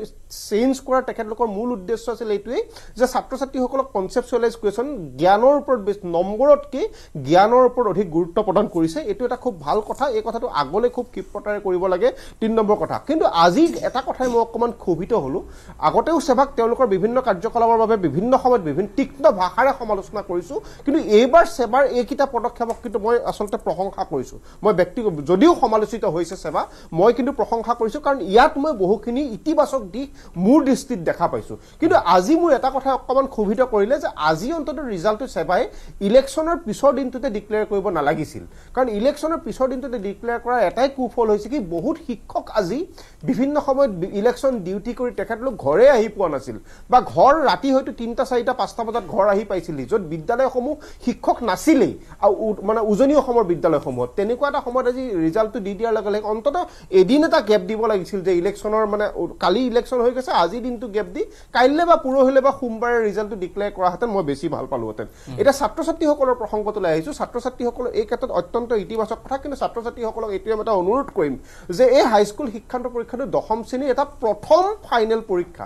[SPEAKER 7] চেঞ্জ কৰাৰ তেখেতলোকৰ মূল উদ্দেশ্য আছিল এইটোৱেই যে ছাত্ৰ ছাত্ৰীসকলক কনচেপচুৱেলাইজ কুৱেশ্যন জ্ঞানৰ ওপৰত বেছ নম্বৰতকৈ জ্ঞানৰ ওপৰত অধিক গুৰুত্ব প্ৰদান কৰিছে। এইটো এটা খুব ভাল কথা। এই কথাটো আগলৈ খুব ক্ষিপ্ৰতাৰে কৰিব লাগে। তিনি নম্বৰ কথা। কিন্তু আজি এটা কথাই মই অকণমান ক্ষোভিত হ'লোঁ। আগতেও ছেভাক তেওঁলোকৰ বিভিন্ন কাৰ্যকলাপৰ বাবে বিভিন্ন সময়ত বিভিন্ন তীক্ষ্ণ ভাষাৰে সমালোচনা কৰিছোঁ। কিন্তু এইবাৰ ছেবাৰ এইকেইটা পদক্ষেপক কিন্তু মই আচলতে প্ৰশংসা কৰিছোঁ। মই ব্যক্তিগত যদিও সমালোচিত হৈছে ছেবা মই কিন্তু প্ৰশংসা কৰিছোঁ কাৰণ ইয়াত মই বহুখিনি ইতিবাচক দিশ মোৰ দৃষ্টিত দেখা পাইছোঁ। কিন্তু আজি মোৰ এটা কথাই অকণমান ক্ষোভিত কৰিলে যে আজি অন্ততঃ ৰিজাল্টটো ছেবাই ইলেকশ্যনৰ পিছৰ দিনটোতে ডিক্লেয়াৰ কৰিব নালাগিছিল। কাৰণ ইলেকশ্যনৰ পিছৰ দিনটোতে ডিক্লেয়াৰ কৰাৰ এটাই কুফল হৈছে কি বহুত শিক্ষক আজি বিভিন্ন সময়ত ইলেকশ্যন ডিউটি কৰি তেখেতলোক ঘৰে আহি পোৱা নাছিল। বা ঘৰ ৰাতি হয়তো তিনিটা চাৰিটা পাঁচটা বজাত ঘৰ আহি পাইছিলহি য'ত বিদ্যালয়সমূহ শিক্ষক নাছিলেই। আৰু মানে উজনি অসমৰ বিদ্যালয়সমূহত। তেনেকুৱা এটা সময়ত আজি ৰিজাল্টটো দি দিয়াৰ লগে লগে অন্ততঃ এদিন এটা গেপ দিব লাগিছিল যে ইলেকশ্যনৰ মানে কালি ইলেকশ্যন হৈ গৈছে আজি দিনটো গেপ দি কাইলৈ বা পৰহিলৈ বা সোমবাৰে ৰিজাল্টটো ডিক্লেয়াৰ কৰাহেঁতেন মই বেছি ভাল পালোহেঁতেন। এতিয়া ছাত্ৰ ছাত্ৰীসকলৰ প্ৰসংগটোলৈ আহিছোঁ। ছাত্ৰ ছাত্ৰীসকলৰ এই ক্ষেত্ৰত অত্যন্ত ইতিবাচক কথা কিন্তু ছাত্ৰ ছাত্ৰীসকলক এইটোৱে এটা অনুৰোধ কৰিম যে এই হাইস্কুল শিক্ষান্ত পৰীক্ষাটো দশম শ্ৰেণীৰ এটা প্ৰথম ফাইনেল পৰীক্ষা।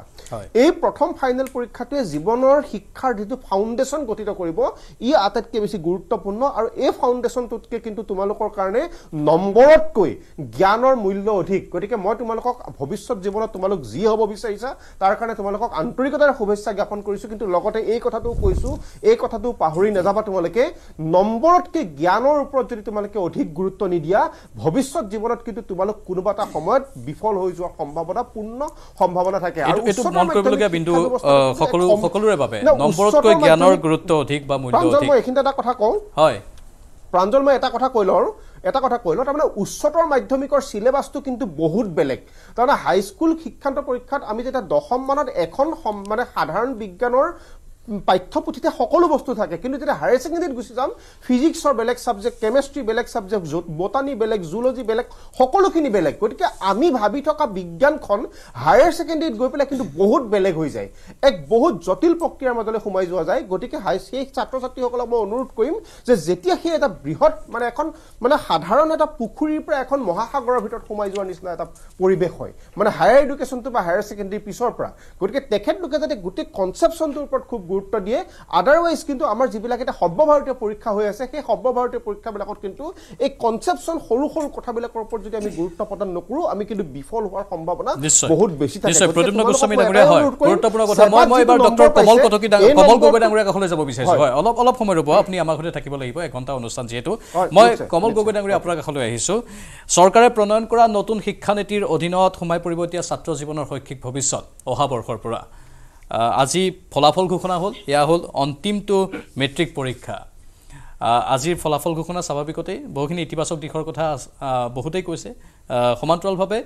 [SPEAKER 7] এই প্ৰথম ফাইনেল পৰীক্ষাটোৱে জীৱনৰ শিক্ষাৰ যিটো ফাউণ্ডেশ্যন গঠিত কৰিব। ই আটাইতকৈ বেছি গুৰুত্বপূৰ্ণ আৰু এই ফাউণ্ডেশ্যনটোতকৈ কিন্তু তোমালোকৰ কাৰণে নম্বৰতকৈ জ্ঞানৰ মূল্য অধিক। গতিকে মই তোমালোকক ভৱিষ্যত জীৱনত তোমালোক যি হ'ব বিচাৰিছা তাৰ কাৰণে তোমালোকক আন্তৰিকতাৰে শুভেচ্ছা জ্ঞাপন কৰিছোঁ। কিন্তু লগতে এই কথাটোও কৈছোঁ এই কথাটো পাহৰি নাযাবা তোমালোকে। নম্বৰতকৈ জ্ঞানৰ ওপৰত যদি তোমালোকে অধিক গুৰুত্ব নিদিয়া ভৱিষ্যত জীৱনত কিন্তু তোমালোক কোনোবা এটা সময়ত বিফল হৈ যোৱাৰ সম্ভাৱনা পূৰ্ণ সম্ভাৱনা থাকে। আৰু
[SPEAKER 1] এইটো- মন কৰিবলগীয়া বিন্দু সকলো সকলোৰে বাবে। নম্বৰতকৈ জ্ঞানৰ গুৰুত্ব অধিক বা মূল্য
[SPEAKER 7] প্ৰাঞ্জল
[SPEAKER 1] অধিক।
[SPEAKER 7] মই এইখিনিতে এটা কথা কওঁ।
[SPEAKER 1] হয়।
[SPEAKER 7] প্ৰাঞ্জল মই এটা কথা কৈ লওঁ এটা কথা কৈ লওঁ তাৰমানে উচ্চতৰ মাধ্যমিকৰ চিলেবাছটো কিন্তু বহুত বেলেগ। তাৰমানে হাইস্কুল শিক্ষান্ত পৰীক্ষাত আমি যেতিয়া দশম মানত এখন মানে সাধাৰণ বিজ্ঞানৰ পাঠ্যপুথিতে সকলো বস্তু থাকে। কিন্তু যেতিয়া হায়াৰ ছেকেণ্ডেৰীত গুচি যাম ফিজিক্সৰ বেলেগ ছাবজেক্ট কেমেষ্ট্ৰি বেলেগ ছাবজেক্ট বটানী বেলেগ জুলজি বেলেগ সকলোখিনি বেলেগ। গতিকে আমি ভাবি থকা বিজ্ঞানখন হায়াৰ ছেকেণ্ডেৰীত গৈ পেলাই কিন্তু বহুত বেলেগ হৈ যায়। এক বহুত জটিল প্ৰক্ৰিয়াৰ মাজলৈ সোমাই যোৱা যায়। গতিকে হাই সেই ছাত্ৰ ছাত্ৰীসকলক মই অনুৰোধ কৰিম যে যেতিয়া সেই এটা বৃহৎ মানে এখন মানে সাধাৰণ এটা পুখুৰীৰ পৰা এখন মহাসাগৰৰ ভিতৰত সোমাই যোৱাৰ নিচিনা এটা পৰিৱেশ হয়। মানে হায়াৰ এডুকেশ্যনটো বা হায়াৰ ছেকেণ্ডেৰীৰ পিছৰ পৰা। গতিকে তেখেতলোকে যাতে গোটেই কনচেপশ্যনটোৰ ওপৰত খুব গুৰুত্ব দিয়ে। আদাৰৱাইজ কিন্তু আমাৰ যিবিলাক এতিয়া সৰ্বভাৰতীয় পৰীক্ষা হৈ আছে সেই সৰ্বভাৰতীয় পৰীক্ষাবিলাকত কিন্তু এই কনচেপশ্যন সৰু সৰু কথাবিলাকৰ ওপৰত যদি আমি গুৰুত্ব প্ৰদান নকৰোঁ আমি কিন্তু বিফল হোৱাৰ সম্ভাৱনা বহুত বেছি
[SPEAKER 1] অলপ অলপ সময় ৰ'ব। আপুনি আমাৰ সৈতে থাকিব লাগিব। এঘণ্টা অনুষ্ঠান যিহেতু। মই কমল। গগৈ ডাঙৰীয়া আপোনাৰ কাষলৈ আহিছোঁ। চৰকাৰে প্ৰণয়ন কৰা নতুন শিক্ষানীতিৰ অধীনত সোমাই পৰিব এতিয়া ছাত্ৰ জীৱনৰ শৈক্ষিক ভৱিষ্যত। অহা বৰ্ষৰ পৰা। আজি ফলাফল ঘোষণা হ'ল এয়া হ'ল অন্তিমটো মেট্ৰিক পৰীক্ষা। আজিৰ ফলাফল ঘোষণা স্বাভাৱিকতেই বহুখিনি ইতিবাচক দিশৰ কথা বহুতেই কৈছে। সমান্তৰালভাৱে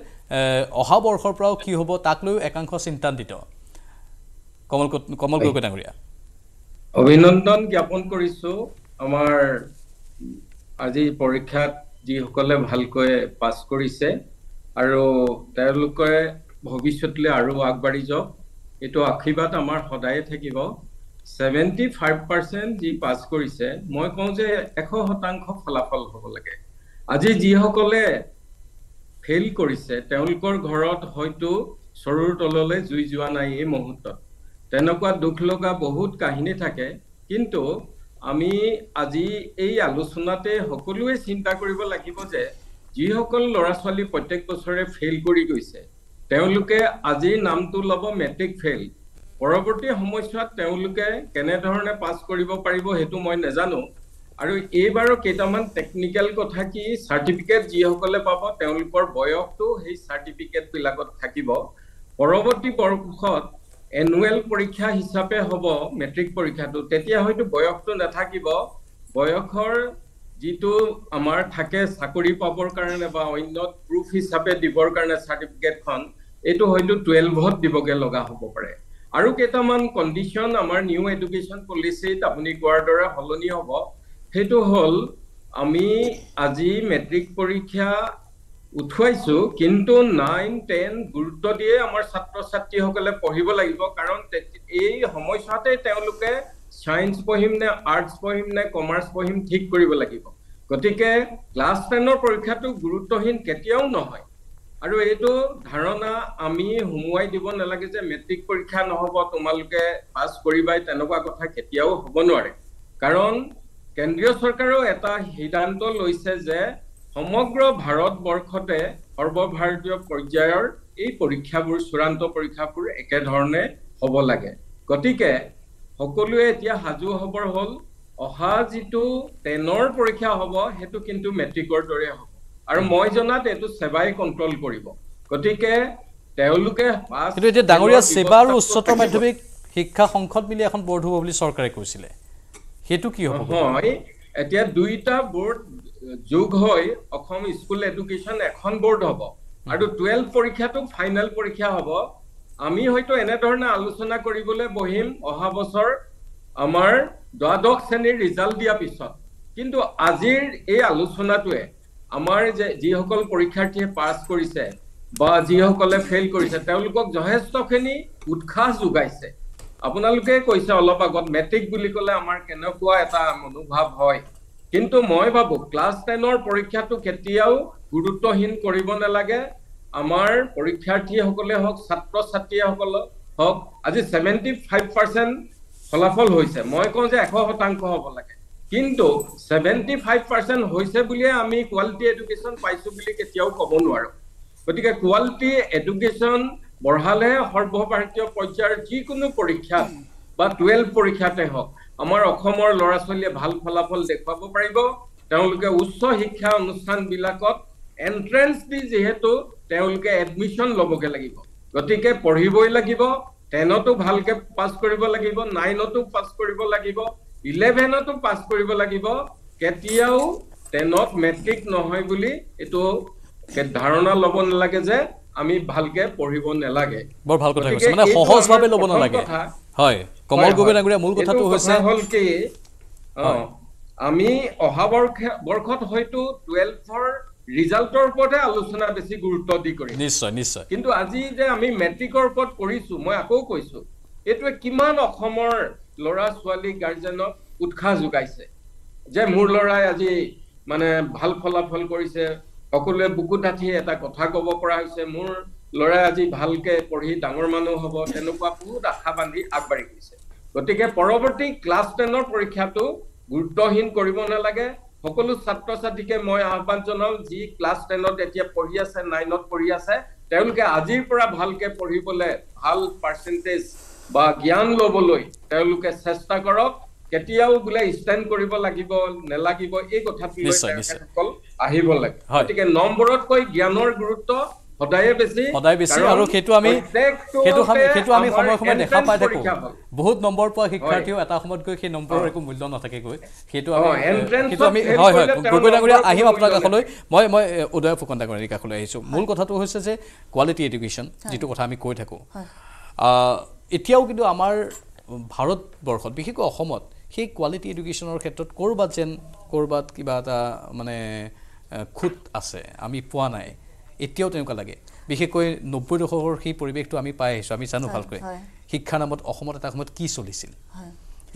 [SPEAKER 1] অহা বৰ্ষৰ পৰাও কি হ'ব তাক লৈও একাংশ চিন্তান্বিত। কমল কমল গগৈ ডাঙৰীয়া।
[SPEAKER 8] অভিনন্দন জ্ঞাপন কৰিছো। আমাৰ আজি পৰীক্ষাত যিসকলে ভালকৈ পাছ কৰিছে আৰু তেওঁলোকে ভৱিষ্যতলৈ আৰু আগবাঢ়ি যাওক। এইটো আশীৰ্বাদ আমাৰ সদায়ে থাকিব। ছেভেণ্টি ফাইভ পাৰ্চেণ্ট যি পাছ কৰিছে মই কওঁ যে এশ শতাংশ ফলাফল হ'ব লাগে। আজি যিসকলে ফেইল কৰিছে তেওঁলোকৰ ঘৰত হয়তো চৰুৰ তললৈ জুই যোৱা নাই এই মুহূৰ্তত। তেনেকুৱা দুখ লগা বহুত কাহিনী থাকে কিন্তু আমি আজি এই আলোচনাতে সকলোৱে চিন্তা কৰিব লাগিব যে যিসকল ল'ৰা ছোৱালী প্ৰত্যেক বছৰে ফেইল কৰি গৈছে তেওঁলোকে আজি নামটো ল'ব মেট্ৰিক ফেইল। পৰৱৰ্তী সময়ছোৱাত তেওঁলোকে কেনেধৰণে পাছ কৰিব পাৰিব সেইটো মই নাজানো। আৰু এইবাৰৰ কেইটামান টেকনিকেল কথা কি চাৰ্টিফিকেট যিসকলে পাব তেওঁলোকৰ বয়সটো সেই চাৰ্টিফিকেট বিলাকত থাকিব। পৰৱৰ্তী বৰ্ষত এনুৱেল পৰীক্ষা হিচাপে হ'ব মেট্ৰিক পৰীক্ষাটো। তেতিয়া হয়তো বয়সটো নাথাকিব। বয়সৰ যিটো আমাৰ থাকে চাকৰি পাবৰ কাৰণে বা অন্য প্ৰুফ হিচাপে দিবৰ কাৰণে চাৰ্টিফিকেটখন এইটো হয়তো টুৱেলভত দিবগে লগা হ'ব পাৰে। আৰু কেইটামান কণ্ডিশ্যন আমাৰ নিউ এডুকেশ্যন পলিচিত আপুনি কোৱাৰ দৰে সলনি হ'ব। সেইটো হ'ল আমি আজি মেট্ৰিক পৰীক্ষা উঠুৱাইছো কিন্তু নাইন টেন গুৰুত্ব দিয়ে আমাৰ ছাত্ৰ ছাত্ৰীসকলে পঢ়িব লাগিব। কাৰণ এই সময়ছোৱাতে তেওঁলোকে ছায়েন্স পঢ়িম নে আৰ্টছ পঢ়িম নে কমাৰ্চ পঢ়িম ঠিক কৰিব লাগিব। গতিকে ক্লাছ টেনৰ পৰীক্ষাটো গুৰুত্বহীন কেতিয়াও নহয়। আৰু এইটো ধাৰণা আমি সুমুৱাই দিব নালাগে যে মেট্ৰিক পৰীক্ষা নহ'ব তোমালোকে পাছ কৰিবাই তেনেকুৱা কথা কেতিয়াও হ'ব নোৱাৰে। কাৰণ কেন্দ্ৰীয় চৰকাৰেও এটা সিদ্ধান্ত লৈছে যে সমগ্ৰ ভাৰতবৰ্ষতে সৰ্বভাৰতীয় পৰ্যায়ৰ এই পৰীক্ষাবোৰ চূড়ান্ত পৰীক্ষাবোৰ একেধৰণে হ'ব লাগে। গতিকে সকলোৱে এতিয়া সাজু হবৰ হ'ল অহা যিটো টেনৰ পৰীক্ষা হ'ব সেইটো কিন্তু মেট্ৰিকৰ দৰে হ'ব। আৰু মই জনাত এইটো সেৱাই কণ্ট্ৰল কৰিব। গতিকে তেওঁলোকে
[SPEAKER 1] কিন্তু এতিয়া ডাঙৰীয়া ছেবা আৰু উচ্চতৰ। মাধ্যমিক শিক্ষা সংসদ মিলি এখন বৰ্ড হ'ব বুলি চৰকাৰে কৈছিলে। সেইটো কি হ'ব
[SPEAKER 8] হয় এতিয়া দুইটা বৰ্ড যোগ হৈ অসম স্কুল এডুকেশ্যন এখন বৰ্ড হ'ব। আৰু টুৱেলভ পৰীক্ষাটো ফাইনেল পৰীক্ষা হ'ব। আমি হয়তো এনেধৰণে আলোচনা কৰিবলৈ বহিম অহা বছৰ আমাৰ দ্বাদশ শ্ৰেণীৰ ৰিজাল্ট দিয়াৰ পিছত। কিন্তু আজিৰ এই আলোচনাটোৱে আমাৰ যে যিসকল পৰীক্ষাৰ্থীয়ে পাছ কৰিছে বা যিসকলে ফেইল কৰিছে তেওঁলোকক যথেষ্টখিনি উৎসাহ যোগাইছে। আপোনালোকে কৈছে অলপ আগত মেট্ৰিক বুলি ক'লে আমাৰ কেনেকুৱা এটা মনোভাৱ হয়। কিন্তু মই ভাবো ক্লাছ টেনৰ পৰীক্ষাটো কেতিয়াও গুৰুত্বহীন কৰিব নালাগে। আমাৰ পৰীক্ষাৰ্থীসকলে হওক ছাত্ৰ ছাত্ৰীসকলে হওক আজি ছেভেণ্টি ফাইভ পাৰ্চেণ্ট ফলাফল হৈছে। মই কওঁ যে এশ শতাংশ হ'ব লাগে। কিন্তু ছেভেণ্টি ফাইভ পাৰ্চেণ্ট হৈছে বুলিয়ে আমি কোৱালিটি এডুকেশ্যন পাইছো বুলি কেতিয়াও ক'ব নোৱাৰো। গতিকে কোৱালিটি এডুকেশ্যন বঢ়ালেহে সৰ্বভাৰতীয় পৰ্যায়ৰ যিকোনো পৰীক্ষাত বা টুৱেলভ পৰীক্ষাতে হওক আমাৰ অসমৰ ল'ৰা ছোৱালীয়ে ভাল ফলাফল দেখুৱাব পাৰিব। তেওঁলোকে উচ্চ শিক্ষা অনুষ্ঠানবিলাকত এন্ট্ৰেন্স দি যিহেতু তেওঁলোকে এডমিশ্যন ল'বগে লাগিব। গতিকে পঢ়িবই লাগিব টেনতো ভালকে পাছ কৰিব লাগিব নাইনতো পাছ কৰিব লাগিব। ইলেভেনতো পাছ কৰিব লাগিব কেতিয়াও টেনত মেট্ৰিক নহয় বুলি এইটো ধাৰণা ল'ব নালাগে যে আমি ভালকে পঢ়িব নালাগে
[SPEAKER 1] বৰ ভাল কথা কৈছে মানে সহজভাৱে ল'ব নালাগে। হয় কমল গগৈ। ডাঙৰীয়া মূল কথাটো হৈছে
[SPEAKER 8] হ'ল কি। আমি অহা বৰ্ষ- বৰ্ষত হয়তো টুৱেলভৰ ৰিজাল্টৰ ওপৰতহে আলোচনা বেছি গুৰুত্ব দি কৰিম
[SPEAKER 1] নিশ্চয় নিশ্চয়
[SPEAKER 8] কিন্তু আজি যে আমি মেট্ৰিকৰ ওপৰত কৰিছো মই আকৌ কৈছো এইটোৱে কিমান অসমৰ ল'ৰা ছোৱালী গাৰ্জেনক উৎসাহ যোগাইছে। যে মোৰ ল'ৰাই আজি মানে ভাল ফলাফল কৰিছে সকলোৱে বুকু ডাঠি এটা কথা ক'ব পৰা হৈছে মোৰ ল'ৰাই আজি ভালকে পঢ়ি ডাঙৰ মানুহ হ'ব তেনেকুৱা বহুত আশা বান্ধি আগবাঢ়ি গৈছে। গতিকে পৰৱৰ্তী ক্লাছ টেনৰ পৰীক্ষাটো গুৰুত্বহীন কৰিব নালাগে সকলো ছাত্ৰ ছাত্ৰীকে মই আহ্বান জনাম যি ক্লাছ টেনত এতিয়া পঢ়ি আছে নাইনত পঢ়ি আছে তেওঁলোকে আজিৰ পৰা ভালকে পঢ়িবলৈ ভাল পাৰ্চেণ্টেজ বা জ্ঞান ল'বলৈ তেওঁলোকে চেষ্টা কৰক কেতিয়াও বোলে ষ্টেণ্ড কৰিব লাগিব নেলাগিব এই কথাটো লৈ। তেখেতসকল আহিব লাগে। গতিকে নম্বৰতকৈ জ্ঞানৰ গুৰুত্ব সদায়ে বেছি।
[SPEAKER 1] সদায় বেছি
[SPEAKER 8] কাৰণ
[SPEAKER 1] আৰু সেইটো আমি সেইটো আমি- সেইটো আমি
[SPEAKER 8] আমাৰ
[SPEAKER 1] সময়ে সময়ে দেখা পাই থাকো। বহুত নম্বৰ পোৱা শিক্ষাৰ্থীও এটা সময়ত গৈ সেই নম্বৰৰ একো মূল্য নাথাকেগৈ। সেইটো সেইটো আমি হয় হয় গগৈ ডাঙৰীয়া আহিম আপোনাৰ কাষলৈ। মই মই উদয় ফুকন ডাঙৰীয়াৰ কাষলৈ আহিছোঁ। মূল কথাটো হৈছে যে কোৱালিটি এডুকেশ্যন যিটো কথা আমি কৈ থাকোঁ। এতিয়াও কিন্তু আমাৰ ভাৰতবৰ্ষত বিশেষকৈ অসমত সেই কোৱালিটি এডুকেশ্যনৰ ক্ষেত্ৰত ক'ৰবাত যেন ক'ৰবাত কিবা এটা মানে খুঁত আছে আমি পোৱা নাই এতিয়াও তেনেকুৱা লাগে। বিশেষকৈ নব্বৈ দশকৰ সেই পৰিৱেশটো আমি পাই আহিছোঁ আমি জানো ভালকৈ। শিক্ষাৰ নামত অসমত এটা সময়ত কি চলিছিল।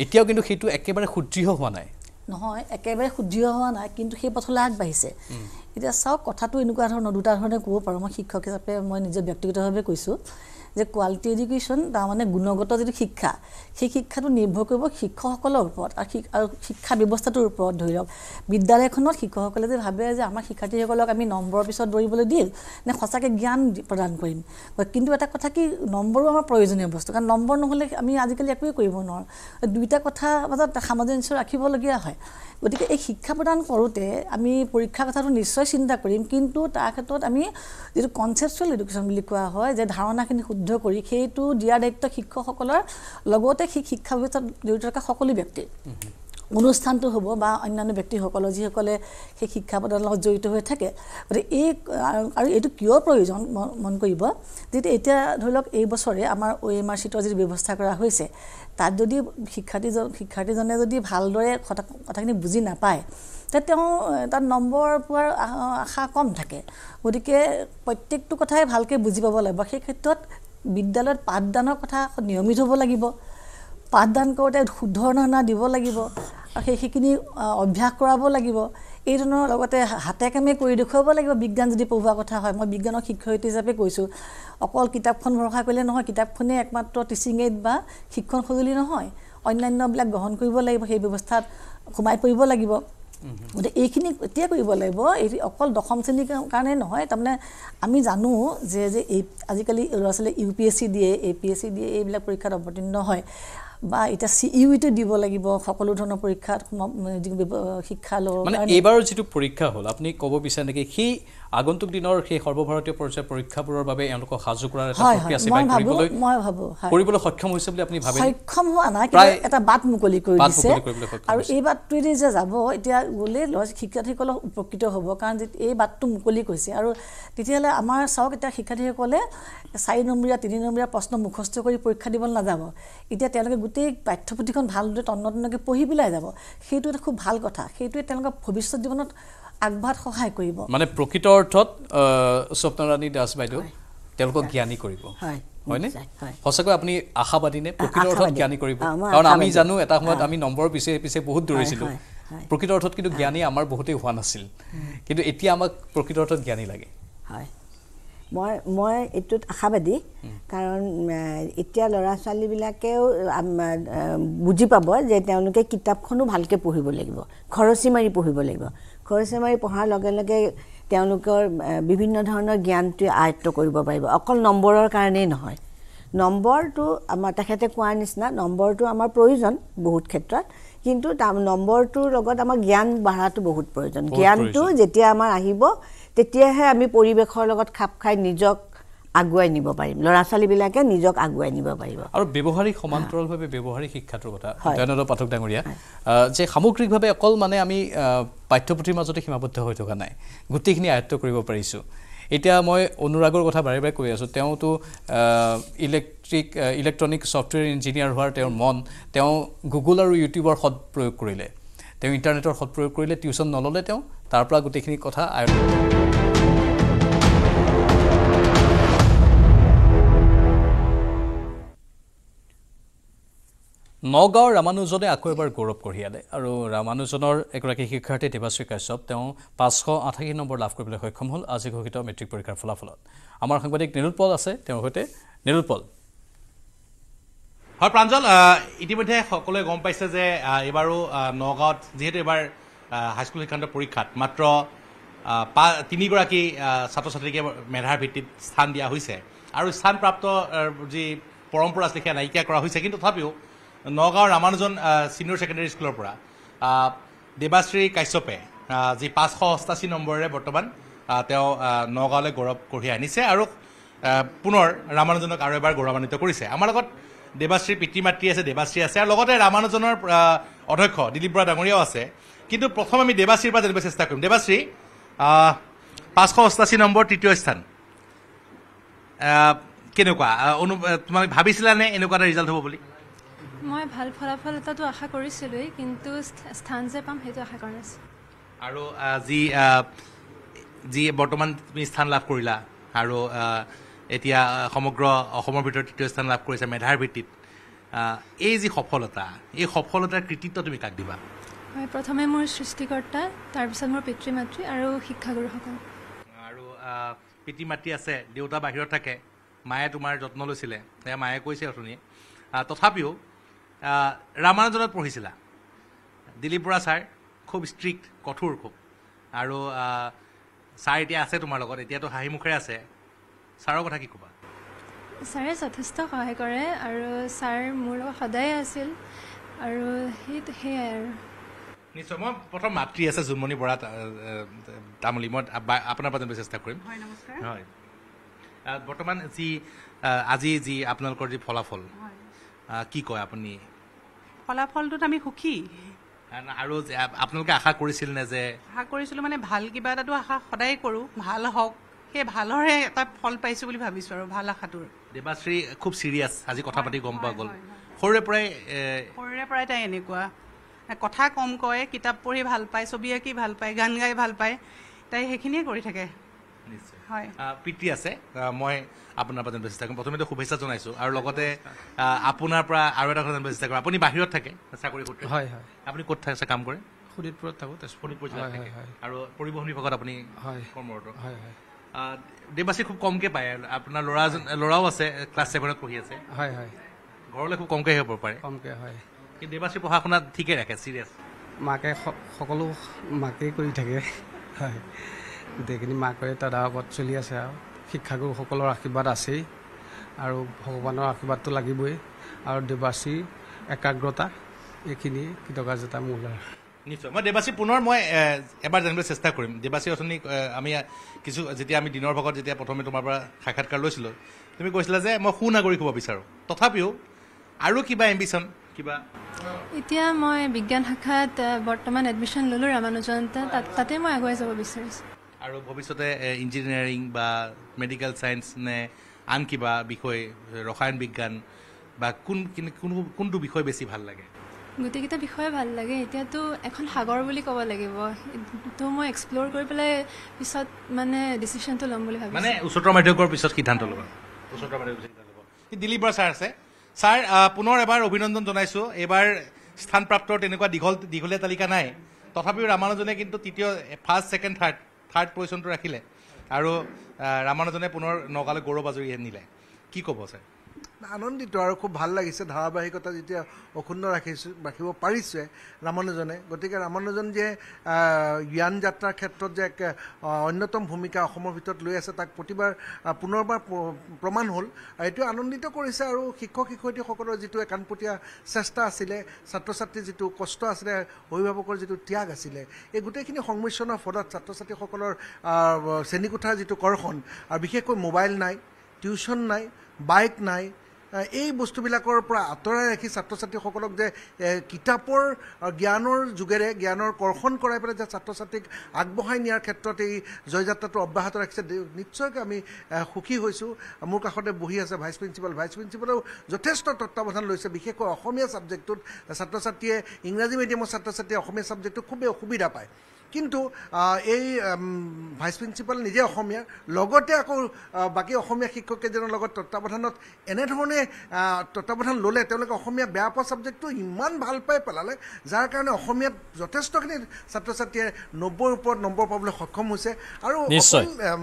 [SPEAKER 1] এতিয়াও কিন্তু সেইটো একেবাৰে সুদৃঢ় হোৱা নাই।
[SPEAKER 2] নহয় একেবাৰে শুদ্ধ হোৱা নাই কিন্তু সেই পথলৈ আগবাঢ়িছে। এতিয়া চাওক কথাটো এনেকুৱা ধৰণৰ দুটা ধৰণে ক'ব পাৰোঁ মই শিক্ষক হিচাপে মই নিজে ব্যক্তিগতভাৱে কৈছোঁ। যে কোৱালিটি এডুকেশ্যন তাৰমানে গুণগত যিটো শিক্ষা সেই শিক্ষাটো নিৰ্ভৰ কৰিব শিক্ষকসকলৰ ওপৰত আৰু শিক- আৰু শিক্ষা ব্যৱস্থাটোৰ ওপৰত ধৰি লওক। বিদ্যালয়খনত শিক্ষকসকলে যে ভাবে যে আমাৰ শিক্ষাৰ্থীসকলক আমি নম্বৰৰ পিছত দৌৰিবলৈ দিম নে সঁচাকৈ জ্ঞান প্ৰদান কৰিম। কিন্তু এটা কথা কি নম্বৰো আমাৰ প্ৰয়োজনীয় বস্তু কাৰণ নম্বৰ নহ'লে আমি আজিকালি একোৱেই কৰিব নোৱাৰোঁ। দুইটা কথা মাজত সামঞ্জস্য ৰাখিবলগীয়া হয়। গতিকে এই শিক্ষা প্ৰদান কৰোঁতে আমি পৰীক্ষাৰ কথাটো নিশ্চয় চিন্তা কৰিম কিন্তু তাৰ ক্ষেত্ৰত আমি যিটো কনচেপচুৱেল এডুকেশ্যন বুলি কোৱা হয় যে ধাৰণাখিনি শুদ্ধ শুদ্ধ কৰি সেইটো দিয়াৰ দায়িত্ব শিক্ষকসকলৰ লগতে সেই শিক্ষা ব্যৱস্থাত জড়িত থকা সকলো ব্যক্তিৰ। অনুষ্ঠানটো হ'ব বা অন্যান্য ব্যক্তিসকলৰ যিসকলে সেই শিক্ষা প্ৰদানৰ লগত জড়িত হৈ থাকে। গতিকে এই আৰু- এইটো কিয় প্ৰয়োজন মন কৰিব? যিটো এতিয়া ধৰি লওক এই বছৰে আমাৰ অ' এম আৰ চিটৰ যিটো ব্যৱস্থা কৰা হৈছে তাত যদি শিক্ষাৰ্থীজন শিক্ষাৰ্থীজনে যদি ভালদৰে কথা কথাখিনি বুজি নাপায় তে তেওঁ তাত নম্বৰ পোৱাৰ আশা কম থাকে। গতিকে প্ৰত্যেকটো কথাই ভালকৈ বুজি পাব লাগিব। সেই ক্ষেত্ৰত বিদ্যালয়ত পাঠদানৰ কথা নিয়মিত হ'ব লাগিব। পাঠদান কৰোঁতে শুদ্ধ ধৰণা দিব লাগিব আৰু সেই সেইখিনি অভ্যাস কৰাব লাগিব। এই ধৰণৰ লগতে হাতে কামে কৰি দেখুৱাব লাগিব বিজ্ঞান যদি পঢ়োৱা কথা হয়। মই বিজ্ঞানৰ শিক্ষয়িত্ৰী হিচাপে কৈছোঁ। অকল কিতাপখন ভৰসা কৰিলে নহয় কিতাপখনেই একমাত্ৰ টিচিং এইড বা শিক্ষণ সঁজুলি নহয়। অন্যান্যবিলাক গ্ৰহণ কৰিব লাগিব সেই ব্যৱস্থাত সোমাই পৰিব লাগিব। গতিকে এইখিনি এতিয়া কৰিব লাগিব এই অকল দশম শ্ৰেণীৰ কাৰণে নহয় তাৰমানে আমি জানো যে যে এই আজিকালি ল'ৰা ছোৱালীয়ে ইউ পি এছ চি দিয়ে এ পি এছ চি দিয়ে এইবিলাক পৰীক্ষাত অৱতীৰ্ণ হয় বা এতিয়া চি ইউ ইটো দিব লাগিব সকলো ধৰণৰ পৰীক্ষাত শিক্ষা ল'ব।
[SPEAKER 1] এইবাৰৰ যিটো পৰীক্ষা হ'ল আপুনি ক'ব বিচাৰে নেকি সেই আগন্তুক দিনৰ সেই সৰ্বভাৰতীয় পৰ্যায়ৰ পৰীক্ষাবোৰৰ বাবে এওঁলোকক সাজু কৰাৰ এটা প্ৰক্ৰিয়া আছে
[SPEAKER 2] মই
[SPEAKER 1] বা
[SPEAKER 2] ভাবোঁ
[SPEAKER 1] কৰিবলৈ
[SPEAKER 2] মই ভাবোঁ হয়।
[SPEAKER 1] কৰিবলৈ সক্ষম হৈছে বুলি আপুনি ভাবে
[SPEAKER 2] সক্ষম হোৱা নাই কিন্তু এটা বাট মুকলি কৰি দিছে। আৰু। এই বাটটোৱেদি যে যাব এতিয়া গ'লে ল'ৰা শিক্ষাৰ্থীসকলৰ উপকৃত হ'ব কাৰণ এই বাটটো মুকলি কৰিছে। আৰু তেতিয়াহ'লে আমাৰ চাওক এতিয়া শিক্ষাৰ্থীসকলে চাৰি নম্বৰীয়া তিনি নম্বৰীয়া প্ৰশ্ন মুখস্থ কৰি পৰীক্ষা দিবলৈ নাযাব। এতিয়া তেওঁলোকে গোটেই পাঠ্যপুথিখন ভালদৰে তন্ন তন্নকৈ পঢ়ি পেলাই যাব। সেইটো এটা খুব ভাল কথা। সেইটোৱে তেওঁলোকক ভৱিষ্যত জীৱনত আগবঢ়াত সহায় কৰিব।
[SPEAKER 1] মানে প্ৰকৃত অৰ্থত স্বপ্নৰাণী দাস বাইদেউ তেওঁলোকক জ্ঞানী কৰিব।
[SPEAKER 3] হয়,
[SPEAKER 1] হয়নে। সঁচাকৈ আপুনি আশাবাদী নে প্ৰকৃত অৰ্থত। জ্ঞানী কৰিব। কাৰণ আমি। জানো এটা সময়ত। আমি নম্বৰৰ পিছে পিছে বহুত দৌৰিছিলোঁ। প্ৰকৃত অৰ্থত কিন্তু জ্ঞানী আমাৰ বহুতেই হোৱা নাছিল। কিন্তু এতিয়া আমাক প্ৰকৃত অৰ্থত জ্ঞানী লাগে।
[SPEAKER 3] হয়। মই মই এইটোত আশাবাদী। কাৰণ এতিয়া ল'ৰা ছোৱালীবিলাকেও বুজি পাব যে তেওঁলোকে কিতাপখনো ভালকৈ পঢ়িব লাগিব। খৰচী মাৰি পঢ়িব লাগিব। খৰচী মাৰি পঢ়াৰ লগে লগে তেওঁলোকৰ বিভিন্ন ধৰণৰ জ্ঞানটোৱে আয়ত্ব কৰিব পাৰিব। অকল নম্বৰৰ কাৰণেই নহয়। নম্বৰটো আমাৰ তেখেতে কোৱাৰ নিচিনা নম্বৰটো আমাৰ প্ৰয়োজন বহুত ক্ষেত্ৰত। কিন্তু তাৰ নম্বৰটোৰ লগত আমাৰ জ্ঞান বাঢ়াটো বহুত প্ৰয়োজন। জ্ঞানটো। যেতিয়া আমাৰ আহিব তেতিয়াহে আমি পৰিৱেশৰ লগত খাপ খাই নিজক আগুৱাই নিব পাৰিম। ল'ৰা ছোৱালীবিলাকে নিজক আগুৱাই নিব পাৰিব।
[SPEAKER 1] আৰু ব্যৱহাৰিক সমান্তৰালভাৱে ব্যৱহাৰিক শিক্ষাটোৰ কথা। দয়ানন্দ পাঠক ডাঙৰীয়া। যে সামগ্ৰিকভাৱে অকল মানে আমি পাঠ্যপুথিৰ মাজতে সীমাবদ্ধ হৈ থকা নাই। গোটেইখিনি আয়ত্ব কৰিব পাৰিছোঁ। এতিয়া মই অনুৰাগৰ কথা বাৰে বাৰে কৈ আছোঁ। তেওঁতো ইলেক্ট্ৰিক ইলেক্ট্ৰনিক ছফ্টৱেৰ ইঞ্জিনিয়াৰ হোৱাৰ তেওঁৰ মন তেওঁ গুগল আৰু ইউটিউবৰ সৎ প্ৰয়োগ কৰিলে। তেওঁ ইণ্টাৰনেটৰ সৎ প্ৰয়োগ কৰিলে টিউশ্যন নল'লে তেওঁ তাৰ পৰা গোটেইখিনি কথা আয়ত্ব নগাঁৱৰ ৰামানুজনে আকৌ এবাৰ গৌৰৱ কঢ়িয়ালে আৰু ৰামানুজনৰ এগৰাকী শিক্ষাৰ্থী দেৱাশ্ৰী কাশ্যপ তেওঁ পাঁচশ আঠাশী নম্বৰ লাভ কৰিবলৈ সক্ষম হ'ল আজি ঘোষিত মেট্ৰিক পৰীক্ষাৰ ফলাফলত। আমাৰ সাংবাদিক নিৰুৎপল আছে তেওঁৰ সৈতে। নিৰুৎপল
[SPEAKER 9] হয় প্ৰাঞ্জল ইতিমধ্যে সকলোৱে গম পাইছে যে এইবাৰো নগাঁৱত যিহেতু এইবাৰ হাইস্কুল শিক্ষান্ত পৰীক্ষাত মাত্ৰ পা তিনিগৰাকী ছাত্ৰ ছাত্ৰীকে মেধাৰ ভিত্তিত স্থান দিয়া হৈছে। আৰু স্থানপ্ৰাপ্ত যি পৰম্পৰা আছে সেয়া নাইকিয়া কৰা হৈছে। কিন্তু তথাপিও নগাঁৱৰ ৰামানুজন ছিনিয়ৰ ছেকেণ্ডেৰী স্কুলৰ পৰা। দেৱাশ্ৰী কাশ্যপে যি পাঁচশ অষ্টাশী নম্বৰেৰে বৰ্তমান তেওঁ নগাঁৱলৈ গৌৰৱ কঢ়িয়াই আনিছে আৰু পুনৰ ৰামানুজনক আৰু এবাৰ গৌৰৱান্বিত কৰিছে। আমাৰ লগত দেৱাশ্ৰীৰ পিতৃ মাতৃ আছে দেৱাশ্ৰী আছে আৰু লগতে ৰামানুজনৰ অধ্যক্ষ দিলীপ বৰা ডাঙৰীয়াও আছে। কিন্তু প্ৰথম আমি দেৱাশ্ৰীৰ পৰা জানিব চেষ্টা কৰিম। দেৱাশ্ৰী পাঁচশ অষ্টাশী নম্বৰ তৃতীয় স্থান। কেনেকুৱা? অনু তোমালোকে ভাবিছিলানে এনেকুৱা এটা ৰিজাল্ট হ'ব বুলি?
[SPEAKER 10] মই ভাল ফলাফল এটাতো আশা কৰিছিলোঁৱেই কিন্তু স্থা- স্থান যে পাম সেইটো আশা কৰা নাছিলোঁ।
[SPEAKER 9] আৰু যি যি বৰ্তমান তুমি স্থান লাভ কৰিলা আৰু এতিয়া সমগ্ৰ অসমৰ ভিতৰত তৃতীয় স্থান লাভ কৰিছা মেধাৰ ভিত্তিত এই যি সফলতা এই সফলতাৰ কৃতিত্ব তুমি কাক দিবা?
[SPEAKER 10] হয় প্ৰথমে মোৰ সৃষ্টিকৰ্তা তাৰপিছত মোৰ পিতৃ মাতৃ আৰু শিক্ষাগুৰুসকল।
[SPEAKER 9] আৰু পিতৃ মাতৃ আছে দেউতা বাহিৰত থাকে মায়ে তোমাৰ যত্ন লৈছিলে সেয়া মায়ে কৈছে অথনি। আহ, তথাপিও ৰামানুজনত পঢ়িছিলা। দিলীপ বৰা ছাৰ খুব ষ্ট্ৰিক্ট কঠোৰ খুব। আৰু ছাৰ এতিয়া আছে তোমাৰ লগত এতিয়াতো হাঁহি মুখেৰে আছে। ছাৰৰ কথা কি ক'বা?
[SPEAKER 10] ছাৰে যথেষ্ট সহায় কৰে আৰু ছাৰ মোৰ লগত সদায়ে আছিল। আৰু সেই সেয়াই আৰু।
[SPEAKER 9] নিশ্চয় মই প্ৰথম মাতৃ আছে জোনমণি বৰা তামুলী। মই আপোনাৰ পৰা জানিব চেষ্টা কৰিম। হয় বৰ্তমান যি আজি যি আপোনালোকৰ যি ফলাফল কি কয় আপুনি?
[SPEAKER 11] ফলাফলটোত আমি সুখী।
[SPEAKER 9] আৰু আপোনালোকে আশা কৰিছিল নে যে
[SPEAKER 11] আশা কৰিছিলোঁ মানে ভাল কিবা এটাতো আশা সদায় কৰোঁ ভাল হওক সেই ভালৰে এটা ফল পাইছোঁ বুলি ভাবিছোঁ আৰু ভাল আশাটোৰ।
[SPEAKER 9] দেৱাশ্ৰী খুব চিৰিয়াছ আজি কথা পাতি গম পোৱা গ'ল। সৰুৰে পৰাই
[SPEAKER 11] সৰুৰে পৰাই তাই এনেকুৱা। কথা কম কয় কিতাপ পঢ়ি ভাল পায় ছবি আঁকি ভাল পায় গান গাই ভাল পায় তাই সেইখিনিয়ে কৰি থাকে। হয়।
[SPEAKER 9] পিতৃ আছে। মই আপোনাৰ পৰা জানিব চেষ্টা কৰিম প্ৰথমতে শুভেচ্ছা জনাইছোঁ। আৰু লগতে আপোনাৰ পৰা আৰু এটা কথা জানিব চেষ্টা কৰিম আপুনি বাহিৰত থাকে চাকৰি সূত্ৰে
[SPEAKER 12] হয় হয়।
[SPEAKER 9] আপুনি ক'ত থাকে কাম কৰে?
[SPEAKER 12] শোণিতপুৰত থাকোঁ তেজপুৰ
[SPEAKER 9] শোণিতপুৰ জিলাত
[SPEAKER 12] হয়,
[SPEAKER 9] থাকে।
[SPEAKER 12] হয়।
[SPEAKER 9] আৰু পৰিবহণ বিভাগত আপুনি
[SPEAKER 12] হয়।
[SPEAKER 9] কৰ্মৰত।
[SPEAKER 12] হয় হয়।
[SPEAKER 9] দেৱাশী খুব কমকৈ পায়। আপোনাৰ ল'ৰা ল'ৰাও আছে ক্লাছ ছেভেনত পঢ়ি আছে।
[SPEAKER 12] হয় হয়।
[SPEAKER 9] ঘৰলৈ খুব কমকৈ আহিব পাৰে।
[SPEAKER 12] কমকৈ হয়।
[SPEAKER 9] কিন্তু দেৱাশী পঢ়া শুনা ঠিকে ৰাখে? চিৰিয়াছ?
[SPEAKER 12] মাকে সকলো মাকেই কৰি থাকে। হয়। গোটেইখিনি মাকৰে তদাৰকত চলি আছে আৰু। শিক্ষাগুৰুসকলৰ আশীৰ্বাদ আছেই আৰু ভগৱানৰ আশীৰ্বাদটো লাগিবই। আৰু দেৱাশীৰ একাগ্ৰতা এইখিনি কৃতকাৰ্যতা মূল আৰু।
[SPEAKER 9] নিশ্চয়। মই দেৱাশী পুনৰ মই এবাৰ জানিবলৈ চেষ্টা কৰিম। দেৱাশী অথনি আমি কিছু যেতিয়া আমি দিনৰ ভাগত যেতিয়া প্ৰথমে তোমাৰ পৰা সাক্ষাৎকাৰ লৈছিলোঁ তুমি কৈছিলা যে মই সুনাগৰিক হ'ব বিচাৰোঁ। তথাপিও আৰু কিবা এম্বিশ্যন কিবা?
[SPEAKER 10] এতিয়া মই বিজ্ঞান শাখাত বৰ্তমান এডমিশ্যন ল'লোঁ ৰামানুজনতে। তাত তাতে মই আগুৱাই যাব বিচাৰিছোঁ।
[SPEAKER 9] আৰু ভৱিষ্যতে ইঞ্জিনিয়াৰিং বা মেডিকেল ছায়েন্স নে আন কিবা বিষয় ৰসায়ন বিজ্ঞান বা কোন কিন- কোন কোনটো বিষয় বেছি ভাল লাগে?
[SPEAKER 10] গোটেইকেইটা বিষয়ে ভাল লাগে। এতিয়াতো এখন সাগৰ বুলি ক'ব লাগিব। তো মই এক্সপ্ল'ৰ কৰি পেলাই পিছত মানে ডিচিশ্যনটো ল'ম বুলি ভাবিছোঁ।
[SPEAKER 9] মানে উচ্চতৰ মাধ্যমিকৰ পিছত সিদ্ধান্ত ল'ব। উচ্চতৰ সিদ্ধান্ত ল'ব। এই দিলীপ বৰা ছাৰ আছে। ছাৰ পুনৰ এবাৰ অভিনন্দন জনাইছোঁ। এইবাৰ স্থানপ্ৰাপ্তৰ তেনেকুৱা দীঘল দীঘলীয়া তালিকা নাই। তথাপিও ৰামানুজনে কিন্তু তৃতীয় ফাৰ্ষ্ট ছেকেণ্ড থাৰ্ড থাৰ্ড পজিশ্যনটো ৰাখিলে আৰু ৰামানুজনে পুনৰ নগালৈ গৌৰৱ আজৰি নিলে কি ক'ব ছাৰ?
[SPEAKER 13] আনন্দিত আৰু খুব ভাল লাগিছে ধাৰাবাহিকতা যেতিয়া অক্ষুণ্ণ ৰাখিছোঁ ৰাখিব পাৰিছে ৰামানুজনে। গতিকে ৰামানুজন যে জ্ঞান যাত্ৰাৰ ক্ষেত্ৰত যে এক অন্যতম ভূমিকা অসমৰ ভিতৰত লৈ আছে তাক প্ৰতিবাৰ পুনৰবাৰ প্ৰমাণ হ'ল। এইটো আনন্দিত কৰিছে আৰু শিক্ষক শিক্ষয়িত্ৰীসকলৰ যিটো একাণপতীয়া চেষ্টা আছিলে ছাত্ৰ ছাত্ৰীৰ যিটো কষ্ট আছিলে অভিভাৱকৰ যিটো ত্যাগ আছিলে এই গোটেইখিনি সংমিশ্ৰণৰ ফলত ছাত্ৰ ছাত্ৰীসকলৰ শ্ৰেণীকোঠাৰ যিটো কৰ্ষণ আৰু বিশেষকৈ মোবাইল নাই টিউশ্যন নাই বাইক নাই এই বস্তুবিলাকৰ পৰা আঁতৰাই ৰাখি ছাত্ৰ ছাত্ৰীসকলক যে কিতাপৰ জ্ঞানৰ যোগেৰে জ্ঞানৰ কৰ্ষণ কৰাই পেলাই যে ছাত্ৰ ছাত্ৰীক আগবঢ়াই নিয়াৰ ক্ষেত্ৰত এই জয়যাত্ৰাটো অব্যাহত ৰাখিছে নিশ্চয়কৈ আমি সুখী হৈছোঁ। মোৰ কাষতে বহি আছে ভাইচ প্ৰিন্সিপাল। ভাইচ প্ৰিন্সিপালেও যথেষ্ট তত্বাৱধান লৈছে বিশেষকৈ অসমীয়া ছাবজেক্টটোত ছাত্ৰ ছাত্ৰীয়ে ইংৰাজী মিডিয়ামৰ ছাত্ৰ ছাত্ৰীয়ে অসমীয়া ছাবজেক্টটো খুবেই অসুবিধা পায়। কিন্তু এই ভাইচ প্ৰিন্সিপাল নিজে অসমীয়া লগতে আকৌ বাকী অসমীয়া শিক্ষককেইজনৰ লগত তত্বাৱধানত এনেধৰণে তত্বাৱধান ল'লে তেওঁলোকে অসমীয়া বেয়া পোৱা ছাবজেক্টটো ইমান ভাল পাই পেলালে যাৰ কাৰণে অসমীয়াত যথেষ্টখিনি ছাত্ৰ ছাত্ৰীয়ে নব্বৈৰ ওপৰত নম্বৰ পাবলৈ সক্ষম হৈছে। আৰু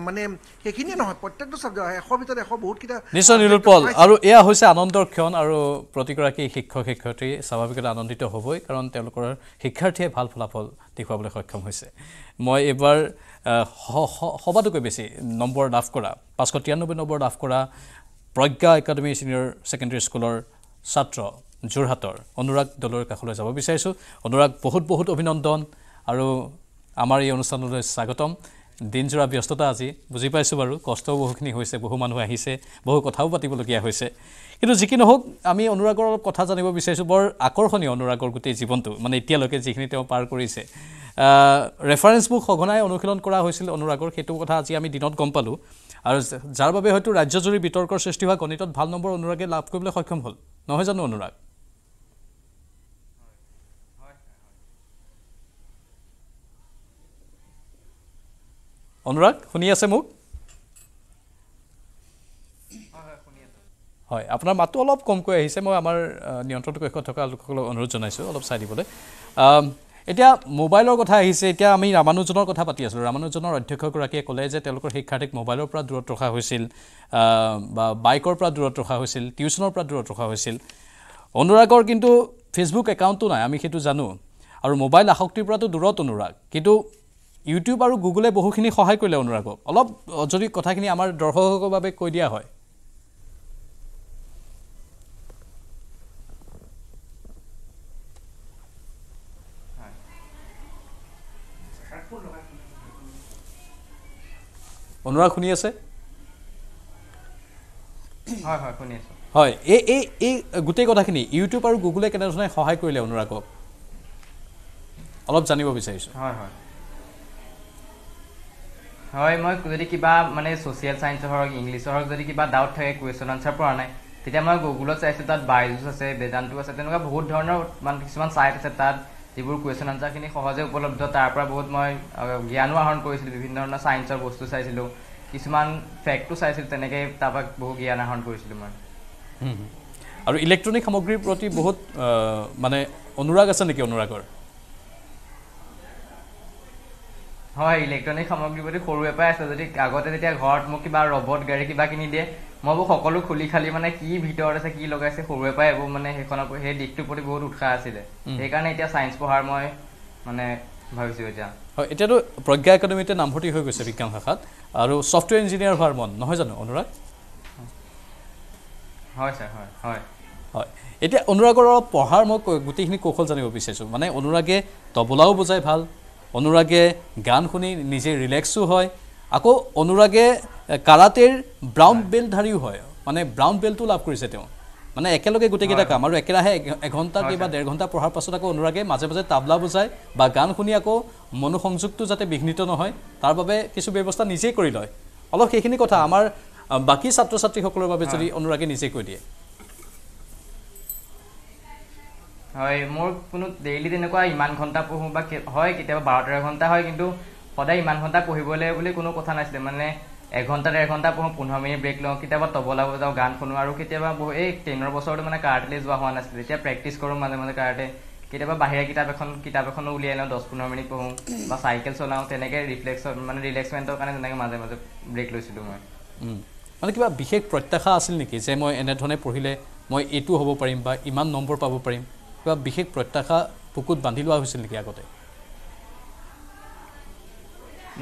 [SPEAKER 13] মানে সেইখিনিয়ে নহয় প্ৰত্যেকটো ছাবজেক্ট এশৰ ভিতৰত এশ বহুতকেইটা
[SPEAKER 1] নিশ্চয়
[SPEAKER 13] পাইছে।
[SPEAKER 1] আৰু এয়া হৈছে আনন্দৰ ক্ষণ আৰু প্ৰতিগৰাকী শিক্ষক শিক্ষয়িত্ৰী স্বাভাৱিকতে আনন্দিত হ'বই কাৰণ তেওঁলোকৰ শিক্ষাৰ্থীয়ে ভাল ফলাফল দেখুৱাবলৈ সক্ষম হৈছে। মই এইবাৰ সবাতোকৈ বেছি নম্বৰ লাভ কৰা পাঁচশ তিৰান্নব্বৈ নম্বৰ লাভ কৰা প্ৰজ্ঞা একাডেমী ছিনিয়ৰ ছেকেণ্ডেৰী স্কুলৰ ছাত্ৰ যোৰহাটৰ অনুৰাগ দলৰ কাষলৈ যাব বিচাৰিছোঁ। অনুৰাগ বহুত বহুত অভিনন্দন আৰু আমাৰ এই অনুষ্ঠানলৈ স্বাগতম। দিনজোৰা ব্যস্ততা আজি বুজি পাইছোঁ বাৰু কষ্টও বহুখিনি হৈছে বহু মানুহ আহিছে বহু কথাও পাতিবলগীয়া হৈছে। কিন্তু যি কি নহওক আমি অনুৰাগৰ অলপ কথা জানিব বিচাৰিছোঁ। বৰ আকৰ্ষণীয় অনুৰাগৰ গোটেই জীৱনটো মানে এতিয়ালৈকে যিখিনি তেওঁ পাৰ কৰিছে। ৰেফাৰেঞ্চ বুক সঘনাই অনুশীলন কৰা হৈছিল অনুৰাগৰ সেইটো কথা আজি আমি দিনত গম পালোঁ। আৰু যাৰ বাবে হয়তো ৰাজ্যজুৰি বিতৰ্কৰ সৃষ্টি হোৱা গণিতত ভাল নম্বৰ অনুৰাগে লাভ কৰিবলৈ সক্ষম হ'ল। নহয় জানো অনুৰাগ? অনুৰাগ শুনি আছে মোক? হয় আপোনাৰ মাতটো অলপ কমকৈ আহিছে মই আমাৰ আহ, নিয়ন্ত্ৰণটো কক্ষত থকা লোকসকলক অনুৰোধ জনাইছোঁ অলপ চাই দিবলৈ। এতিয়া মোবাইলৰ কথা আহিছে এতিয়া আমি ৰামানুজনৰ কথা পাতি আছিলোঁ। ৰামানুজনৰ অধ্যক্ষগৰাকীয়ে ক'লে যে তেওঁলোকৰ শিক্ষাৰ্থীক মোবাইলৰ পৰা দূৰত ৰখা হৈছিল বা বাইকৰ পৰা দূৰত ৰখা হৈছিল টিউশ্যনৰ পৰা দূৰত ৰখা হৈছিল। অনুৰাগৰ কিন্তু ফেচবুক একাউণ্টো নাই আমি সেইটো জানো। আৰু মোবাইল আসক্তিৰ পৰাতো দূৰত অনুৰাগ। কিন্তু ইউটিউব আৰু গুগলে বহুখিনি সহায় কৰিলে অনুৰাগক। অলপ যদি কথাখিনি আমাৰ দৰ্শকৰ বাবে কৈ দিয়া হয়। অনুৰাগ শুনি আছে?
[SPEAKER 14] হয় হয় শুনি আছোঁ।
[SPEAKER 1] হয় এই এই এই গোটেই কথাখিনি ইউটিউব আৰু গুগলে কেনেধৰণে সহায় কৰিলে অনুৰাগক অলপ জানিব বিচাৰিছোঁ।
[SPEAKER 14] হয় হয়। হয় মই যদি কিবা মানে ছ'চিয়েল ছায়েন্সৰ হওক ইংলিছৰ হওক যদি কিবা ডাউট থাকে কুৱেশ্যন আনচাৰ পৰা নাই তেতিয়া মই গুগলত চাইছোঁ তাত বাইজুচ আছে বেদান্তু আছে তেনেকুৱা বহুত ধৰণৰ মানে কিছুমান ছাইট আছে তাত যিবোৰ কুৱেশ্যন আনচাৰখিনি সহজে উপলব্ধ তাৰ পৰা বহুত মই জ্ঞানো আহৰণ কৰিছিলোঁ বিভিন্ন ধৰণৰ ছায়েন্সৰ বস্তু চাইছিলোঁ। কিছুমান ফেক্টটো চাইছিলোঁ তেনেকৈ তাৰপৰা বহু জ্ঞান আহৰণ কৰিছিলোঁ মই।
[SPEAKER 1] আৰু ইলেক্ট্ৰনিক সামগ্ৰীৰ প্ৰতি বহুত মানে অনুৰাগ আছে নেকি অনুৰাগৰ?
[SPEAKER 14] হয় ইলেক্ট্ৰনিক সামগ্ৰীৰ প্ৰতি সৰুৰে পৰাই আছে। যদি আগতে যেতিয়া ঘৰত মোক কিবা ৰবট গাড়ী কিবা কিনি দিয়ে মই এইবোৰ সকলো খুলি খালি মানে কি ভিতৰত আছে কি লগাইছে সৰুৰে পৰাই এইবোৰ মানে সেইখনৰ সেই দিশটোৰ প্ৰতি বহুত উৎসাহ আছিলে। সেইকাৰণে এতিয়া ছায়েন্স পঢ়াৰ মই মানে ভাবিছোঁ এতিয়া।
[SPEAKER 1] হয় এতিয়াতো প্ৰজ্ঞা একাডেমীতে নামভৰ্তি হৈ গৈছে বিজ্ঞান শাখাত আৰু ছফ্টৱেৰ ইঞ্জিনিয়াৰ হোৱাৰ মন নহয় জানো অনুৰাগ?
[SPEAKER 14] হয় ছাৰ হয় হয়।
[SPEAKER 1] হয় এতিয়া অনুৰাগৰ অলপ পঢ়াৰ মই গোটেইখিনি কৌশল জানিব বিচাৰিছোঁ। মানে অনুৰাগে তবলাও বজাই ভাল অনুৰাগে গান শুনি নিজে ৰিলেক্সো হয় আকৌ অনুৰাগে কাৰাটেৰ ব্ৰাউন বেল্টধাৰীও হয়। মানে ব্ৰাউন বেল্টো লাভ কৰিছে তেওঁ। মানে একেলগে গোটেইকেইটা কাম। আৰু একেৰাহে এঘ- এঘণ্টা কিবা ডেৰ ঘণ্টা পঢ়াৰ পাছত আকৌ অনুৰাগে মাজে মাজে তাবলা বজায় বা গান শুনি আকৌ মনোসংযোগটো যাতে বিঘ্নিত নহয় তাৰ বাবে কিছু ব্যৱস্থা নিজেই কৰি লয়। অলপ সেইখিনি কথা আমাৰ বাকী ছাত্ৰ ছাত্ৰীসকলৰ বাবে যদি অনুৰাগে নিজে কৈ দিয়ে।
[SPEAKER 14] হয় মোৰ কোনো ডেইলি তেনেকুৱা ইমান ঘণ্টা পঢ়োঁ বা হয় কেতিয়াবা বাৰ তেৰ ঘণ্টা হয় কিন্তু সদায় ইমান ঘণ্টা পঢ়িব লাগে বুলি কোনো কথা নাছিলে। মানে এঘণ্টা ডেৰ ঘণ্টা পঢ়োঁ পোন্ধৰ মিনিট ব্ৰেক লওঁ কেতিয়াবা তবলা বজাওঁ গান শুনো আৰু কেতিয়াবা বহু। এই টেনৰ বছৰতো মানে কাৰাটেলৈ যোৱা হোৱা নাছিলে এতিয়া প্ৰেক্টিচ কৰোঁ মাজে মাজে কাৰাটে। কেতিয়াবা বাহিৰা কিতাপ এখন কিতাপ এখনো উলিয়াই লওঁ দহ পোন্ধৰ মিনিট পঢ়োঁ বা চাইকেল চলাওঁ তেনেকৈ ৰিফ্লেক্সৰ মানে ৰিলেক্সমেণ্টৰ কাৰণে তেনেকৈ মাজে মাজে ব্ৰেক লৈছিলোঁ মই।
[SPEAKER 1] মানে কিবা বিশেষ প্ৰত্যাশা আছিল নেকি যে মই এনেধৰণে পঢ়িলে মই এইটো হ'ব পাৰিম বা ইমান নম্বৰ পাব পাৰিম? কিবা বিশেষ প্ৰত্যাশা বুকুত বান্ধি লোৱা হৈছিল নেকি আগতে?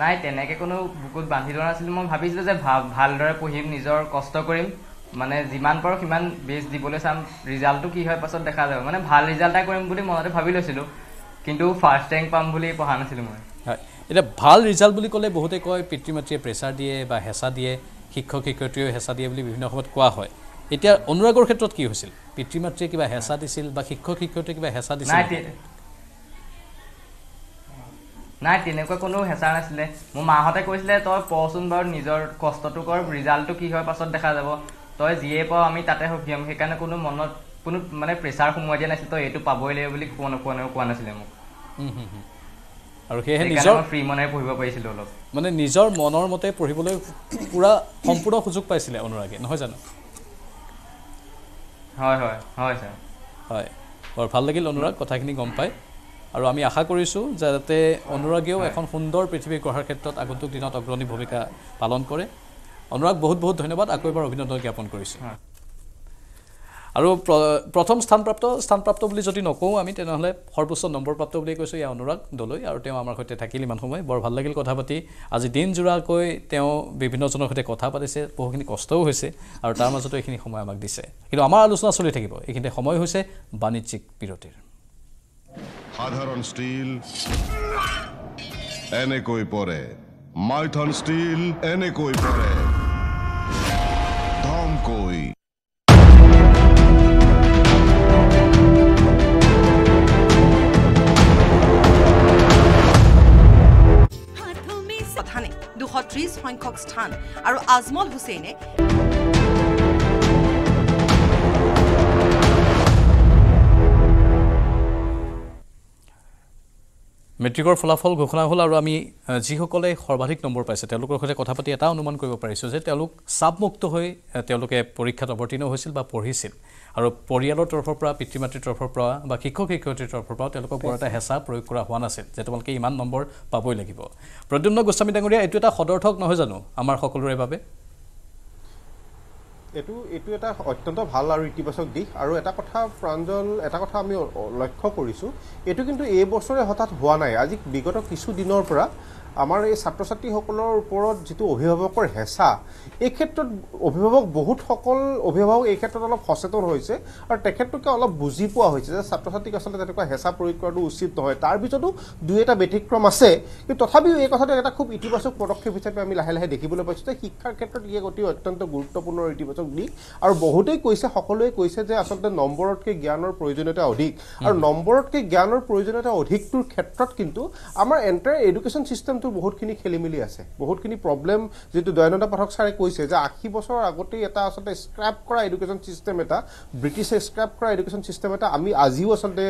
[SPEAKER 14] নাই তেনেকৈ কোনো বুকুত বান্ধি লোৱা নাছিলোঁ। মই ভাবিছিলোঁ যে ভালদৰে পঢ়িম নিজৰ কষ্ট কৰিম। মানে যিমান পাৰোঁ সিমান বেষ্ট দিবলৈ চাম। ৰিজাল্টটো কি হয় পাছত দেখা যাব। মানে ভাল ৰিজাল্ট এটা কৰিম বুলি মনতে ভাবি লৈছিলোঁ। কিন্তু ফাৰ্ষ্ট ৰেংক পাম বুলি পঢ়া নাছিলোঁ মই।
[SPEAKER 1] হয়। এতিয়া ভাল ৰিজাল্ট বুলি ক'লে বহুতে কয় পিতৃ মাতৃয়ে প্ৰেছাৰ দিয়ে বা হেঁচা দিয়ে শিক্ষক শিক্ষয়িত্ৰীয়েও হেঁচা দিয়ে বুলি বিভিন্ন সময়ত কোৱা হয়। এতিয়া অনুৰাগৰ ক্ষেত্ৰত কি হৈছিল? পিতৃ মাতৃয়ে কিবা হেঁচা দিছিল বা শিক্ষক শিক্ষয়িত্ৰীয়ে কিবা হেঁচা দিছিল?
[SPEAKER 14] নাই তেনেকুৱা কোনো হেঁচা নাছিলে। মোৰ মাহঁতে কৈছিলে তই পঢ়চোন বাৰু নিজৰ কষ্টটো কৰ ৰিজাল্টটো কি হয় পাছত দেখা যাব। তই যিয়ে পাওঁ আমি তাতে সুখী হ'ম। সেইকাৰণে কোনো মনত কোনো মানে প্ৰেছাৰ সোমোৱাই দিয়া নাছিল। তই এইটো পাবই লাগিব বুলি কোৱা নোকোৱা কোৱা নাছিলে মোক।
[SPEAKER 1] আৰু সেয়েহে নিজৰ
[SPEAKER 14] ফ্ৰী মনেৰে পঢ়িব পাৰিছিলোঁ অলপ।
[SPEAKER 1] মানে নিজৰ মনৰ মতে পঢ়িবলৈ পূৰা সম্পূৰ্ণ সুযোগ পাইছিলে অনুৰাগে নহয় জানো?
[SPEAKER 14] হয় হয় হয় ছাৰ।
[SPEAKER 1] হয়। বৰ ভাল লাগিল অনুৰাগ কথাখিনি গম পাই। আৰু আমি আশা কৰিছোঁ যাতে অনুৰাগেও এখন সুন্দৰ পৃথিৱী গঢ়াৰ ক্ষেত্ৰত আগন্তুক দিনত অগ্ৰণী ভূমিকা পালন কৰে। অনুৰাগ বহুত বহুত ধন্যবাদ। আকৌ এবাৰ অভিনন্দন জ্ঞাপন কৰিছোঁ। আৰু প্ৰ- প্ৰথম স্থানপ্ৰাপ্ত স্থানপ্ৰাপ্ত বুলি যদি নকওঁ আমি তেনেহ'লে সৰ্বোচ্চ নম্বৰপ্ৰাপ্ত বুলি কৈছোঁ এয়া অনুৰাগ দলৈ আৰু তেওঁ আমাৰ সৈতে থাকিল ইমান সময়। বৰ ভাল লাগিল কথা পাতি। আজি দিনজোৰাকৈ তেওঁ বিভিন্নজনৰ সৈতে কথা পাতিছে। বহুখিনি কষ্টও হৈছে আৰু তাৰ মাজতো এইখিনি সময় আমাক দিছে। কিন্তু আমাৰ আলোচনা চলি থাকিব। এইখিনিতে সময় হৈছে বাণিজ্যিক বিৰতিৰ।
[SPEAKER 15] সাধাৰণ ষ্টীল এনেকৈ পৰে। মাইথন ষ্টীল এনেকৈ পৰে। ধমকৈ
[SPEAKER 16] দুশ ত্ৰিছ সংখ্যক স্থান আৰু আজমল হুছেইনে
[SPEAKER 1] মেট্ৰিকৰ ফলাফল ঘোষণা হ'ল আৰু আমি যিসকলে সৰ্বাধিক নম্বৰ পাইছে তেওঁলোকৰ সৈতে কথা পাতি এটা অনুমান কৰিব পাৰিছোঁ যে তেওঁলোক চাপমুক্ত হৈ তেওঁলোকে পৰীক্ষাত অৱতীৰ্ণ হৈছিল বা পঢ়িছিল। আৰু পৰিয়ালৰ তৰফৰ পৰা পিতৃ মাতৃৰ তৰফৰ পৰা বা শিক্ষক শিক্ষয়িত্ৰীৰ তৰফৰ পৰাও তেওঁলোকক বৰ এটা হেঁচা প্ৰয়োগ কৰা হোৱা নাছিল যে তোমালোকে ইমান নম্বৰ পাবই লাগিব। প্ৰদ্যুম্ন গোস্বামী ডাঙৰীয়া এইটো এটা সদৰ্থক নহয় জানো? আমাৰ সকলোৰে বাবে?
[SPEAKER 7] এইটো এইটো এটা অত্যন্ত ভাল আৰু ইতিবাচক দিশ। আৰু এটা কথা প্ৰাঞ্জল এটা কথা আমি লক্ষ্য কৰিছোঁ এইটো কিন্তু এই বছৰে হঠাৎ হোৱা নাই। আজি বিগত কিছু দিনৰ পৰা আমাৰ এই ছাত্ৰ ছাত্ৰীসকলৰ ওপৰত যিটো অভিভাৱকৰ হেঁচা এই ক্ষেত্ৰত অভিভাৱক বহুতসকল অভিভাৱক এই ক্ষেত্ৰত অলপ সচেতন হৈছে আৰু তেখেতলোকে অলপ বুজি পোৱা হৈছে যে ছাত্ৰ ছাত্ৰীক আচলতে তেনেকুৱা হেঁচা প্ৰয়োগ কৰাটো উচিত নহয়। তাৰ পিছতো দুই এটা ব্যতিক্ৰম আছে কিন্তু তথাপিও এই কথাটো এটা খুব ইতিবাচক পদক্ষেপ হিচাপে আমি লাহে লাহে দেখিবলৈ পাইছোঁ যে শিক্ষাৰ ক্ষেত্ৰত ই এক অতি অত্যন্ত গুৰুত্বপূৰ্ণ আৰু ইতিবাচক দিশ আৰু বহুতেই কৈছে সকলোৱে কৈছে যে আচলতে নম্বৰতকৈ জ্ঞানৰ প্ৰয়োজনীয়তা অধিক আৰু নম্বৰতকৈ জ্ঞানৰ প্ৰয়োজনীয়তা অধিকটোৰ ক্ষেত্ৰত কিন্তু আমাৰ এণ্টায়াৰ এডুকেশ্যন ছিষ্টেমটোৰ বহুতখিনি খেলি মেলি আছে। বহুতখিনি প্ৰব্লেম যিটো দয়ানন্দ পাঠক ছাৰে কৈছে যে আশী বছৰৰ আগতেই এটা আচলতে স্ক্ৰেপ কৰা এডুকেশ্যন ছিষ্টেম এটা ব্ৰিটিছে স্ক্ৰেপ কৰা এডুকেশ্যন ছিষ্টেম এটা আমি আজিও আচলতে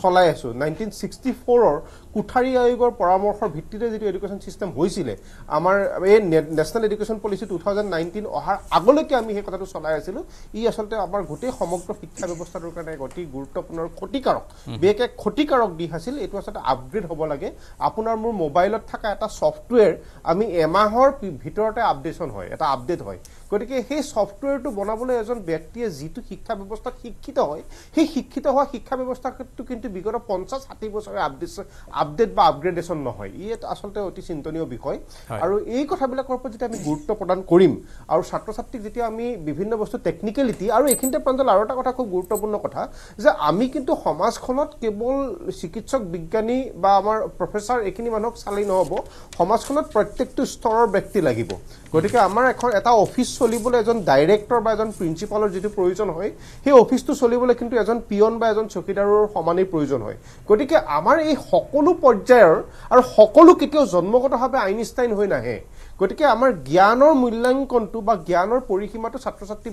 [SPEAKER 7] চলাই আছোঁ। নাইনটিন ছিক্সটি ফ'ৰৰ কোঠাৰী আয়োগৰ পৰামৰ্শৰ ভিত্তিতে যিটো এডুকেশ্যন ছিষ্টেম হৈছিলে আমাৰ এই national education policy two thousand nineteen অহাৰ আগলৈকে আমি সেই কথাটো চলাই আছিলোঁ। ই আচলতে আমাৰ গোটেই সমগ্ৰ শিক্ষা ব্যৱস্থাটোৰ কাৰণে এক অতি গুৰুত্বপূৰ্ণ আৰু ক্ষতিকাৰক। বিশেষকৈ ক্ষতিকাৰক দিশ আছিল এইটো আচলতে আপগ্ৰেড হ'ব লাগে। আপোনাৰ মোৰ মোবাইলত থকা এটা ছফ্টৱেৰ আমি এমাহৰ ভিতৰতে আপডেশ্যন হয় এটা আপডেট হয়। গতিকে সেই ছফ্টৱেৰটো বনাবলৈ এজন ব্যক্তিয়ে যিটো শিক্ষা ব্যৱস্থাত শিক্ষিত হয় সেই শিক্ষিত হোৱা শিক্ষা ব্যৱস্থাটো কিন্তু বিগত পঞ্চাছ ষাঠি বছৰে আপডেশ্যন আপডেট বা আপগ্ৰেডেশ্যন নহয়। ই এটা আচলতে অতি চিন্তনীয় বিষয়। আৰু এই কথাবিলাকৰ ওপৰত যেতিয়া আমি গুৰুত্ব প্ৰদান কৰিম আৰু ছাত্ৰ ছাত্ৰীক যেতিয়া আমি বিভিন্ন বস্তু টেকনিকেলিটি আৰু এইখিনিতে প্ৰাঞ্জল আৰু এটা কথা খুব গুৰুত্বপূৰ্ণ কথা যে আমি কিন্তু সমাজখনত কেৱল চিকিৎসক বিজ্ঞানী বা আমাৰ প্ৰফেচাৰ এইখিনি মানুহক চালেই নহ'ব সমাজখনত প্ৰত্যেকটো স্তৰৰ ব্যক্তি লাগিব। গতিকে আমাৰ এখন এটা অফিচ চলিবলৈ এজন ডাইৰেক্টৰ বা এজন প্ৰিন্সিপালৰ যিটো প্ৰয়োজন হয় সেই অফিচটো চলিবলৈ কিন্তু এজন পিয়ন বা এজন চকীদাৰৰ সমানেই প্ৰয়োজন হয়। গতিকে আমাৰ এই সকলো পৰ্যায়ৰ আৰু সকলো কেতিয়াও জন্মগতভাৱে আইনষ্টাইন হৈ নাহে। গতিকে আমাৰ জ্ঞানৰ মূল্যাংকনটো বা জ্ঞানৰ পৰিসীমাটো ছাত্ৰ ছাত্ৰী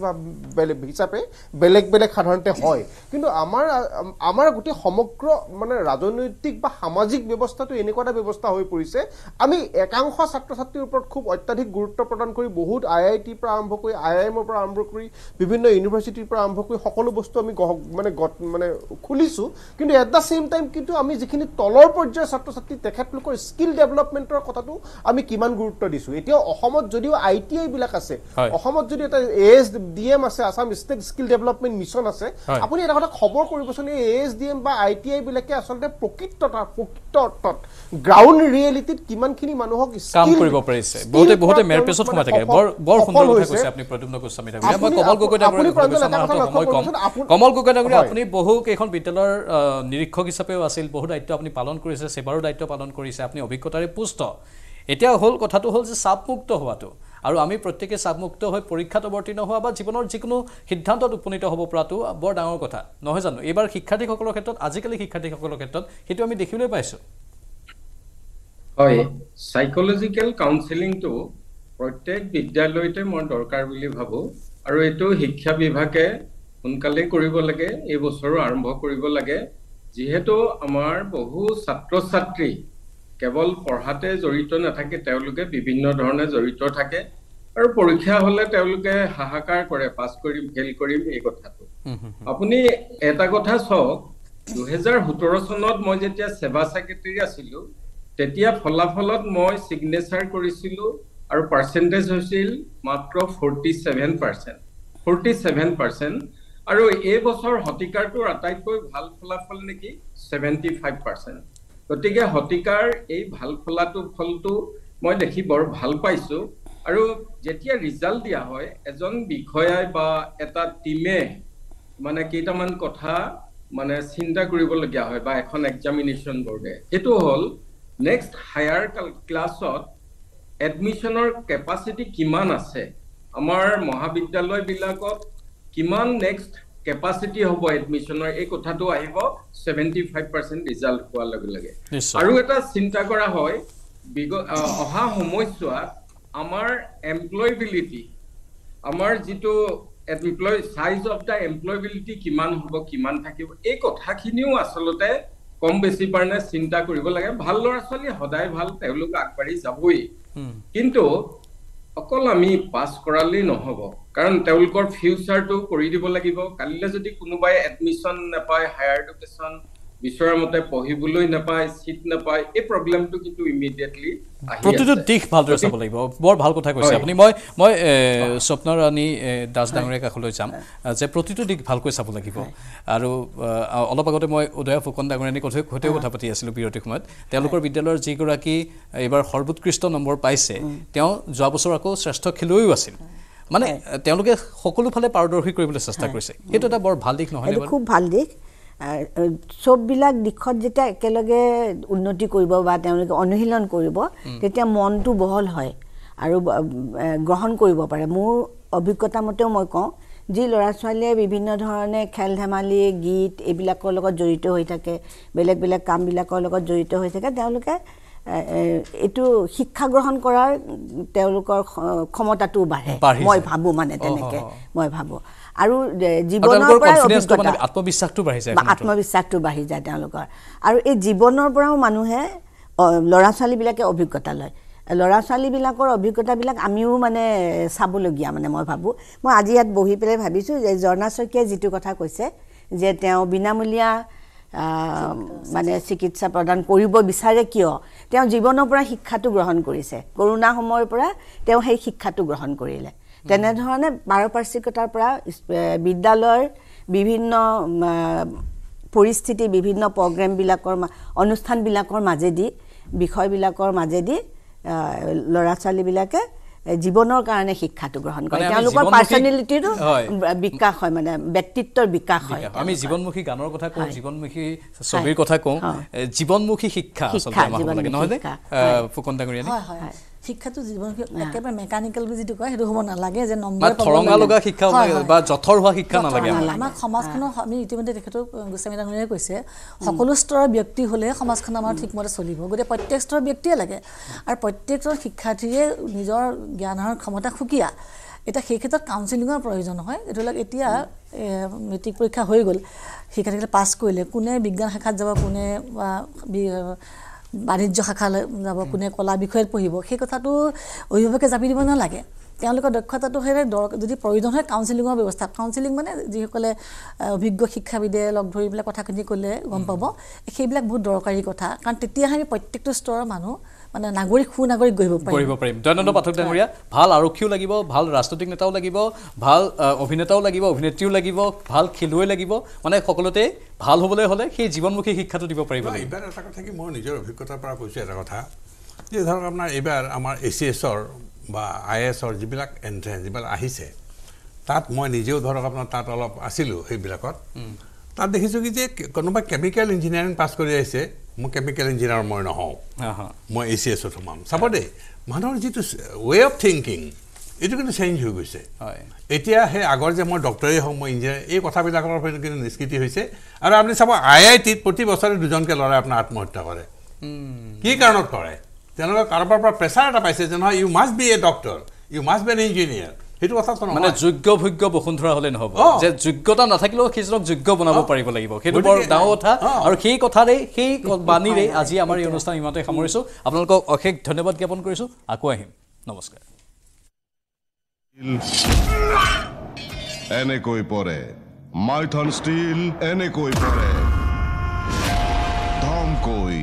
[SPEAKER 7] বেলেগ হিচাপে বেলেগ বেলেগ সাধাৰণতে হয়। কিন্তু আমাৰ আমাৰ গোটেই সমগ্ৰ মানে ৰাজনৈতিক বা সামাজিক ব্যৱস্থাটো এনেকুৱা এটা ব্যৱস্থা হৈ পৰিছে। আমি একাংশ ছাত্ৰ ছাত্ৰীৰ ওপৰত খুব অত্যাধিক গুৰুত্ব প্ৰদান কৰি বহুত আই আই টিৰ পৰা আৰম্ভ কৰি আই আই এমৰ পৰা আৰম্ভ কৰি বিভিন্ন ইউনিভাৰ্চিটিৰ পৰা আৰম্ভ কৰি সকলো বস্তু আমি মানে মানে খুলিছোঁ। কিন্তু এট দ্য ছেইম টাইম কিন্তু আমি যিখিনি তলৰ পৰ্যায়ৰ ছাত্ৰ ছাত্ৰী তেখেতলোকৰ স্কিল ডেভেলপমেণ্টৰ কথাটো আমি কিমান গুৰুত্ব দিছোঁ। এতিয়াও অসমত যদিও আই টি আইবিলাক আছে
[SPEAKER 1] হয়।
[SPEAKER 7] অসমত যদি এটা এ এছ ডি এম আছে Assam state skill development mission আছে। আপুনি এটা কথা খবৰ কৰিবচোন এই এ এছ ডি এম বা আই টি আইবিলাকে আচলতে প্ৰকৃততা প্ৰকৃত অৰ্থত গ্ৰাউণ্ড ৰিয়েলিটিত কিমানখিনি মানুহক
[SPEAKER 1] কাম কৰিব পাৰিছে। বহুতে বহুতে মেৰপেচত
[SPEAKER 7] তেওঁলোক
[SPEAKER 1] সোমাই থাকে। বৰ বৰ সুন্দৰ কথা। কৈছে আপুনি প্ৰদ্যুম্ন গোস্বামী ডাঙৰীয়া মই কমল গগৈ কম।
[SPEAKER 7] আপুনি-
[SPEAKER 1] কমল গগৈ ডাঙৰীয়া। আপুনি বহু কেইখন বিদ্যালয়ৰ নিৰীক্ষক হিচাপেও আছিল। বহু দায়িত্ব আপুনি পালন কৰিছে সেৱাৰো দায়িত্ব পালন কৰিছে। আপুনি অভিজ্ঞতাৰে পুষ্ট। এতিয়া হ'ল কথাটো হ'ল যে চাপমুক্ত হোৱাটো। আৰু আমি প্ৰত্যেকে চাপমুক্ত হৈ পৰীক্ষাত অৱতীৰ্ণ হোৱা বা জীৱনৰ যিকোনো সিদ্ধান্তত উপনীত হ'ব পৰাটো বৰ ডাঙৰ কথা। নহয় জানো? এইবাৰ শিক্ষাৰ্থীসকলৰ ক্ষেত্ৰত আজিকালি শিক্ষাৰ্থীসকলৰ ক্ষেত্ৰত সেইটো আমি দেখিবলৈ পাইছোঁ।
[SPEAKER 8] হয় চাইকলজিকেল কাউন্সেলিংটো প্ৰত্যেক বিদ্যালয়তে মই দৰকাৰ বুলি ভাবোঁ। আৰু এইটো শিক্ষা বিভাগে সোনকালে কৰিব লাগে এই বছৰো আৰম্ভ কৰিব লাগে। যিহেতু আমাৰ বহু ছাত্ৰ ছাত্ৰী কেৱল পঢ়াতে জড়িত নাথাকে তেওঁলোকে বিভিন্ন ধৰণে জড়িত থাকে। আৰু পৰীক্ষা হ'লে তেওঁলোকে হাহাকাৰ কৰে পাছ কৰিম ফেইল কৰিম এই কথাটো। আপুনি এটা কথা চাওক দুহেজাৰ সোতৰ চনত মই যেতিয়া সেৱা ছেক্ৰেটাৰী আছিলো তেতিয়া ফলাফলত মই চিগনেচাৰ কৰিছিলো আৰু পাৰ্চেণ্টেজ হৈছিল মাত্ৰ forty seven percent forty seven percent আৰু এই বছৰ শতিকাৰটোৰ আটাইতকৈ ভাল ফলাফল নেকি? ছেভেণ্টি ফাইভ পাৰ্চেণ্ট গতিকে শতিকাৰ এই ভাল ফলাটো ফলটো মই দেখি বৰ ভাল পাইছো। আৰু যেতিয়া ৰিজাল্ট দিয়া হয় এজন বিষয়াই বা এটা টিমে মানে কেইটামান কথা মানে চিন্তা কৰিবলগীয়া হয় বা এখন এক্সামিনেশ্যন বৰ্ডে সেইটো হ'ল নেক্সট হায়াৰ ক্লাছত এডমিশ্যনৰ কেপাচিটি কিমান আছে? আমাৰ মহাবিদ্যালয়বিলাকত কিমান নেক্সট কেপাচিটি হ'ব এডমিশ্যনৰ এই কথাটো আহিব ছেভেণ্টি ফাইভ পাৰ্চেণ্ট ৰিজাল্ট হোৱাৰ লগে। লগে। আৰু এটা চিন্তা কৰা হয় অহা সময়ছোৱাত আমাৰ এমপ্লয়বিলিটি আমাৰ যিটো employ size of the employability কিমান হ'ব কিমান থাকিব এই কথাখিনিও আচলতে কম বেছি কাৰণে চিন্তা কৰিব লাগে। ভাল ল'ৰা ছোৱালী সদায় ভাল তেওঁলোক আগবাঢ়ি যাবই। কিন্তু অকল আমি পাছ কৰালেই নহ'ব। কাৰণ তেওঁলোকৰ ফিউচাৰটো কৰি দিব লাগিব। কালিলৈ যদি কোনোবাই এডমিশ্যন নাপায় হায়াৰ এডুকেশ্যন বিচৰা মতে পঢ়িবলৈ নাপায় চিট নাপায় এই প্ৰব্লেমটো কিন্তু ইমিডিয়েটলি
[SPEAKER 1] প্ৰতিটো দিশ ভালদৰে চাব লাগিব। বৰ ভাল কথা কৈছে। আপুনি। মই মই স্বপ্ন ৰাণী দাস ডাঙৰীয়া কাষলৈ যাম যে প্ৰতিটো দিশ ভালকৈ চাব লাগিব। আৰু অলপ আগতে মই উদয় ফুকন ডাঙৰীয়ানীৰ কথা সৈতেও কথা পাতি আছিলোঁ বিৰতিৰ সময়ত। তেওঁলোকৰ বিদ্যালয়ৰ যিগৰাকী এইবাৰ সৰ্বোৎকৃষ্ট নম্বৰ পাইছে তেওঁ যোৱা বছৰ আকৌ শ্ৰেষ্ঠ খেলুৱৈও আছিল। মানে তেওঁলোকে সকলো ফালে পাৰদৰ্শী কৰিবলৈ চেষ্টা কৰিছে। সেইটো এটা বৰ ভাল দিশ নহয়
[SPEAKER 3] খুব ভাল দিশ। চববিলাক দিশত যেতিয়া একেলগে উন্নতি কৰিব বা তেওঁলোকে অনুশীলন কৰিব তেতিয়া মনটো বহল হয় আৰু গ্ৰহণ কৰিব পাৰে মোৰ অভিজ্ঞতা মতেও মই কওঁ যি ল'ৰা ছোৱালীয়ে বিভিন্ন ধৰণে খেল ধেমালি গীত এইবিলাকৰ লগত জড়িত হৈ থাকে বেলেগ বেলেগ কামবিলাকৰ লগত জড়িত হৈ থাকে তেওঁলোকে এইটো শিক্ষা গ্ৰহণ কৰাৰ তেওঁলোকৰ ক্ষমতাটোও বাঢ়ে মই। ভাবোঁ মানে তেনেকৈ। মই ভাবোঁ আৰু জীৱনৰ অভিজ্ঞতা।
[SPEAKER 1] আত্মবিশ্বাসটো বাঢ়ি যায়।
[SPEAKER 3] আত্মবিশ্বাসটো বাঢ়ি যায় তেওঁলোকৰ। আৰু এই জীৱনৰ পৰাও মানুহে ল'ৰা ছোৱালীবিলাকে অভিজ্ঞতা লয়। ল'ৰা ছোৱালীবিলাকৰ অভিজ্ঞতাবিলাক আমিও মানে চাবলগীয়া মানে মই ভাবোঁ। মই আজি ইয়াত বহি পেলাই ভাবিছোঁ যে জৰ্ণা শইকীয়াই যিটো কথা কৈছে যে তেওঁ বিনামূলীয়া মানে চিকিৎসা প্ৰদান কৰিব বিচাৰে কিয়? তেওঁ জীৱনৰ পৰা শিক্ষাটো গ্ৰহণ কৰিছে। কৰোণা সময়ৰ পৰা তেওঁ সেই শিক্ষাটো গ্ৰহণ কৰিলে। তেনেধৰণে পাৰিপাৰ্শ্বিকতাৰ পৰা বিদ্যালয়ৰ বিভিন্ন পৰিস্থিতি বিভিন্ন প্ৰগ্ৰেমবিলাকৰ অনুষ্ঠানবিলাকৰ মাজেদি বিষয়বিলাকৰ মাজেদি ল'ৰা ছোৱালীবিলাকে জীৱনৰ কাৰণে শিক্ষাটো গ্ৰহণ কৰে। তেওঁলোকৰ পাৰ্চনেলিটিৰো। বিকাশ হয় মানে ব্যক্তিত্বৰ বিকাশ হয়।
[SPEAKER 1] আমি জীৱনমুখী গানৰ কথা কওঁ। জীৱনমুখী ছবিৰ। কথা কওঁ জীৱনমুখী শিক্ষা আচলতে আমাৰ হ'ব লাগে ফুকন ডাঙৰীয়া
[SPEAKER 2] হয়। হয়। শিক্ষাটো জীৱন একেবাৰে মেকানিকেল বুলি যিটো কয় সেইটো হ'ব নালাগে যে নম্বৰ
[SPEAKER 1] মানে থৰঙা লগা শিক্ষা হ'ব লাগে বা জঠৰ হোৱা শিক্ষা নালাগে। আমাক।
[SPEAKER 2] আমাৰ সমাজখনৰ আমি ইতিমধ্যে তেখেতো গোস্বামী ডাঙৰীয়াই কৈছে সকলো স্তৰৰ ব্যক্তি হ'লেহে সমাজখন আমাৰ ঠিকমতে চলিব। গতিকে প্ৰত্যেক স্তৰৰ ব্যক্তিয়ে লাগে। আৰু প্ৰত্যেকজন শিক্ষাৰ্থীয়ে নিজৰ জ্ঞান আহৰণৰ ক্ষমতা সুকীয়া। এতিয়া সেই ক্ষেত্ৰত কাউন্সিলিঙৰ প্ৰয়োজন হয় ধৰি লওক এতিয়া মেট্ৰিক পৰীক্ষা হৈ গ'ল। শিক্ষাৰ্থীসকলে পাছ কৰিলে। কোনে বিজ্ঞান শাখাত যাব কোনে বি- বাণিজ্য শাখালৈ যাব কোনে কলা বিষয়ত পঢ়িব সেই কথাটো অভিভাৱকে জাপি দিব নালাগে। তেওঁলোকৰ দক্ষতাটো সেই যদি প্ৰয়োজন হয় কাউন্সিলিঙৰ ব্যৱস্থা কাউন্সিলিং মানে যিসকলে অভিজ্ঞ শিক্ষাবিদে লগ ধৰি পেলাই কথাখিনি ক'লে গম পাব। সেইবিলাক বহুত দৰকাৰী কথা। কাৰণ তেতিয়াহে আমি প্ৰত্যেকটো স্তৰৰ মানুহ মানে নাগৰিক সু নাগৰিক গঢ়িব পাৰিম।
[SPEAKER 1] কৰিব পাৰিম। দয়ানন্দ পাঠক ডাঙৰীয়া ভাল আৰক্ষীও লাগিব ভাল ৰাজনৈতিক নেতাও লাগিব ভাল অভিনেতাও লাগিব অভিনেত্ৰীও লাগিব ভাল খেলুৱৈ লাগিব। মানে সকলোতে ভাল হ'বলৈ হ'লে সেই জীৱনমুখী শিক্ষাটো দিব পাৰিব লাগিব।
[SPEAKER 5] এইবাৰ এটা কথা কি মই নিজৰ অভিজ্ঞতাৰ পৰা কৈছোঁ এটা কথা। যে ধৰক আপোনাৰ এইবাৰ আমাৰ এ চি এছৰ বা আই এছৰ যিবিলাক এণ্ট্ৰেঞ্চ যিবিলাক আহিছে তাত মই নিজেও ধৰক আপোনাৰ তাত অলপ আছিলোঁ সেইবিলাকত। তাত দেখিছোঁ কি যে কোনোবা কেমিকেল ইঞ্জিনিয়াৰিং পাছ কৰি আহিছে। মই কেমিকেল ইঞ্জিনিয়াৰ মই নহওঁ মই এ চি এছত সোমাম চাব দেই মানুহৰ যিটো ৱে অফ থিংকিং এইটো কিন্তু চেঞ্জ হৈ গৈছে এতিয়া সেই আগৰ যে মই ডক্টৰেই হওঁ মই ইঞ্জিনিয়াৰ এই কথাবিলাকৰ কিন্তু নিষ্কৃতি হৈছে আৰু আপুনি চাব আই আই টিত প্ৰতি বছৰে দুজনকৈ ল'ৰাই আপোনাৰ আত্মহত্যা কৰে কি কাৰণত কৰে তেওঁলোকে কাৰোবাৰ পৰা প্ৰেছাৰ এটা পাইছে যে নহয় you must be a doctor you must be an engineer সেইটো
[SPEAKER 1] মানে
[SPEAKER 5] নহয়
[SPEAKER 1] যোগ্য ভোগ্য বসুন্ধৰা হ'লে নহ'ব। যে যোগ্যতা নাথাকিলেও সেইজনক যোগ্য বনাব পাৰিব লাগিব। সেইটো বৰ ডাঙৰ কথা। আৰু সেই কথাৰে সেই (laughs) বাণীৰে আজি আমাৰ এই অনুষ্ঠান ইমানতে সামৰিছোঁ। আপোনালোকক অশেষ ধন্যবাদ জ্ঞাপন কৰিছোঁ। আকৌ আহিম। নমস্কাৰ।
[SPEAKER 15] এনেকৈ পৰে। মাইথন ষ্টীল এনেকৈ পৰে। ধমকৈ।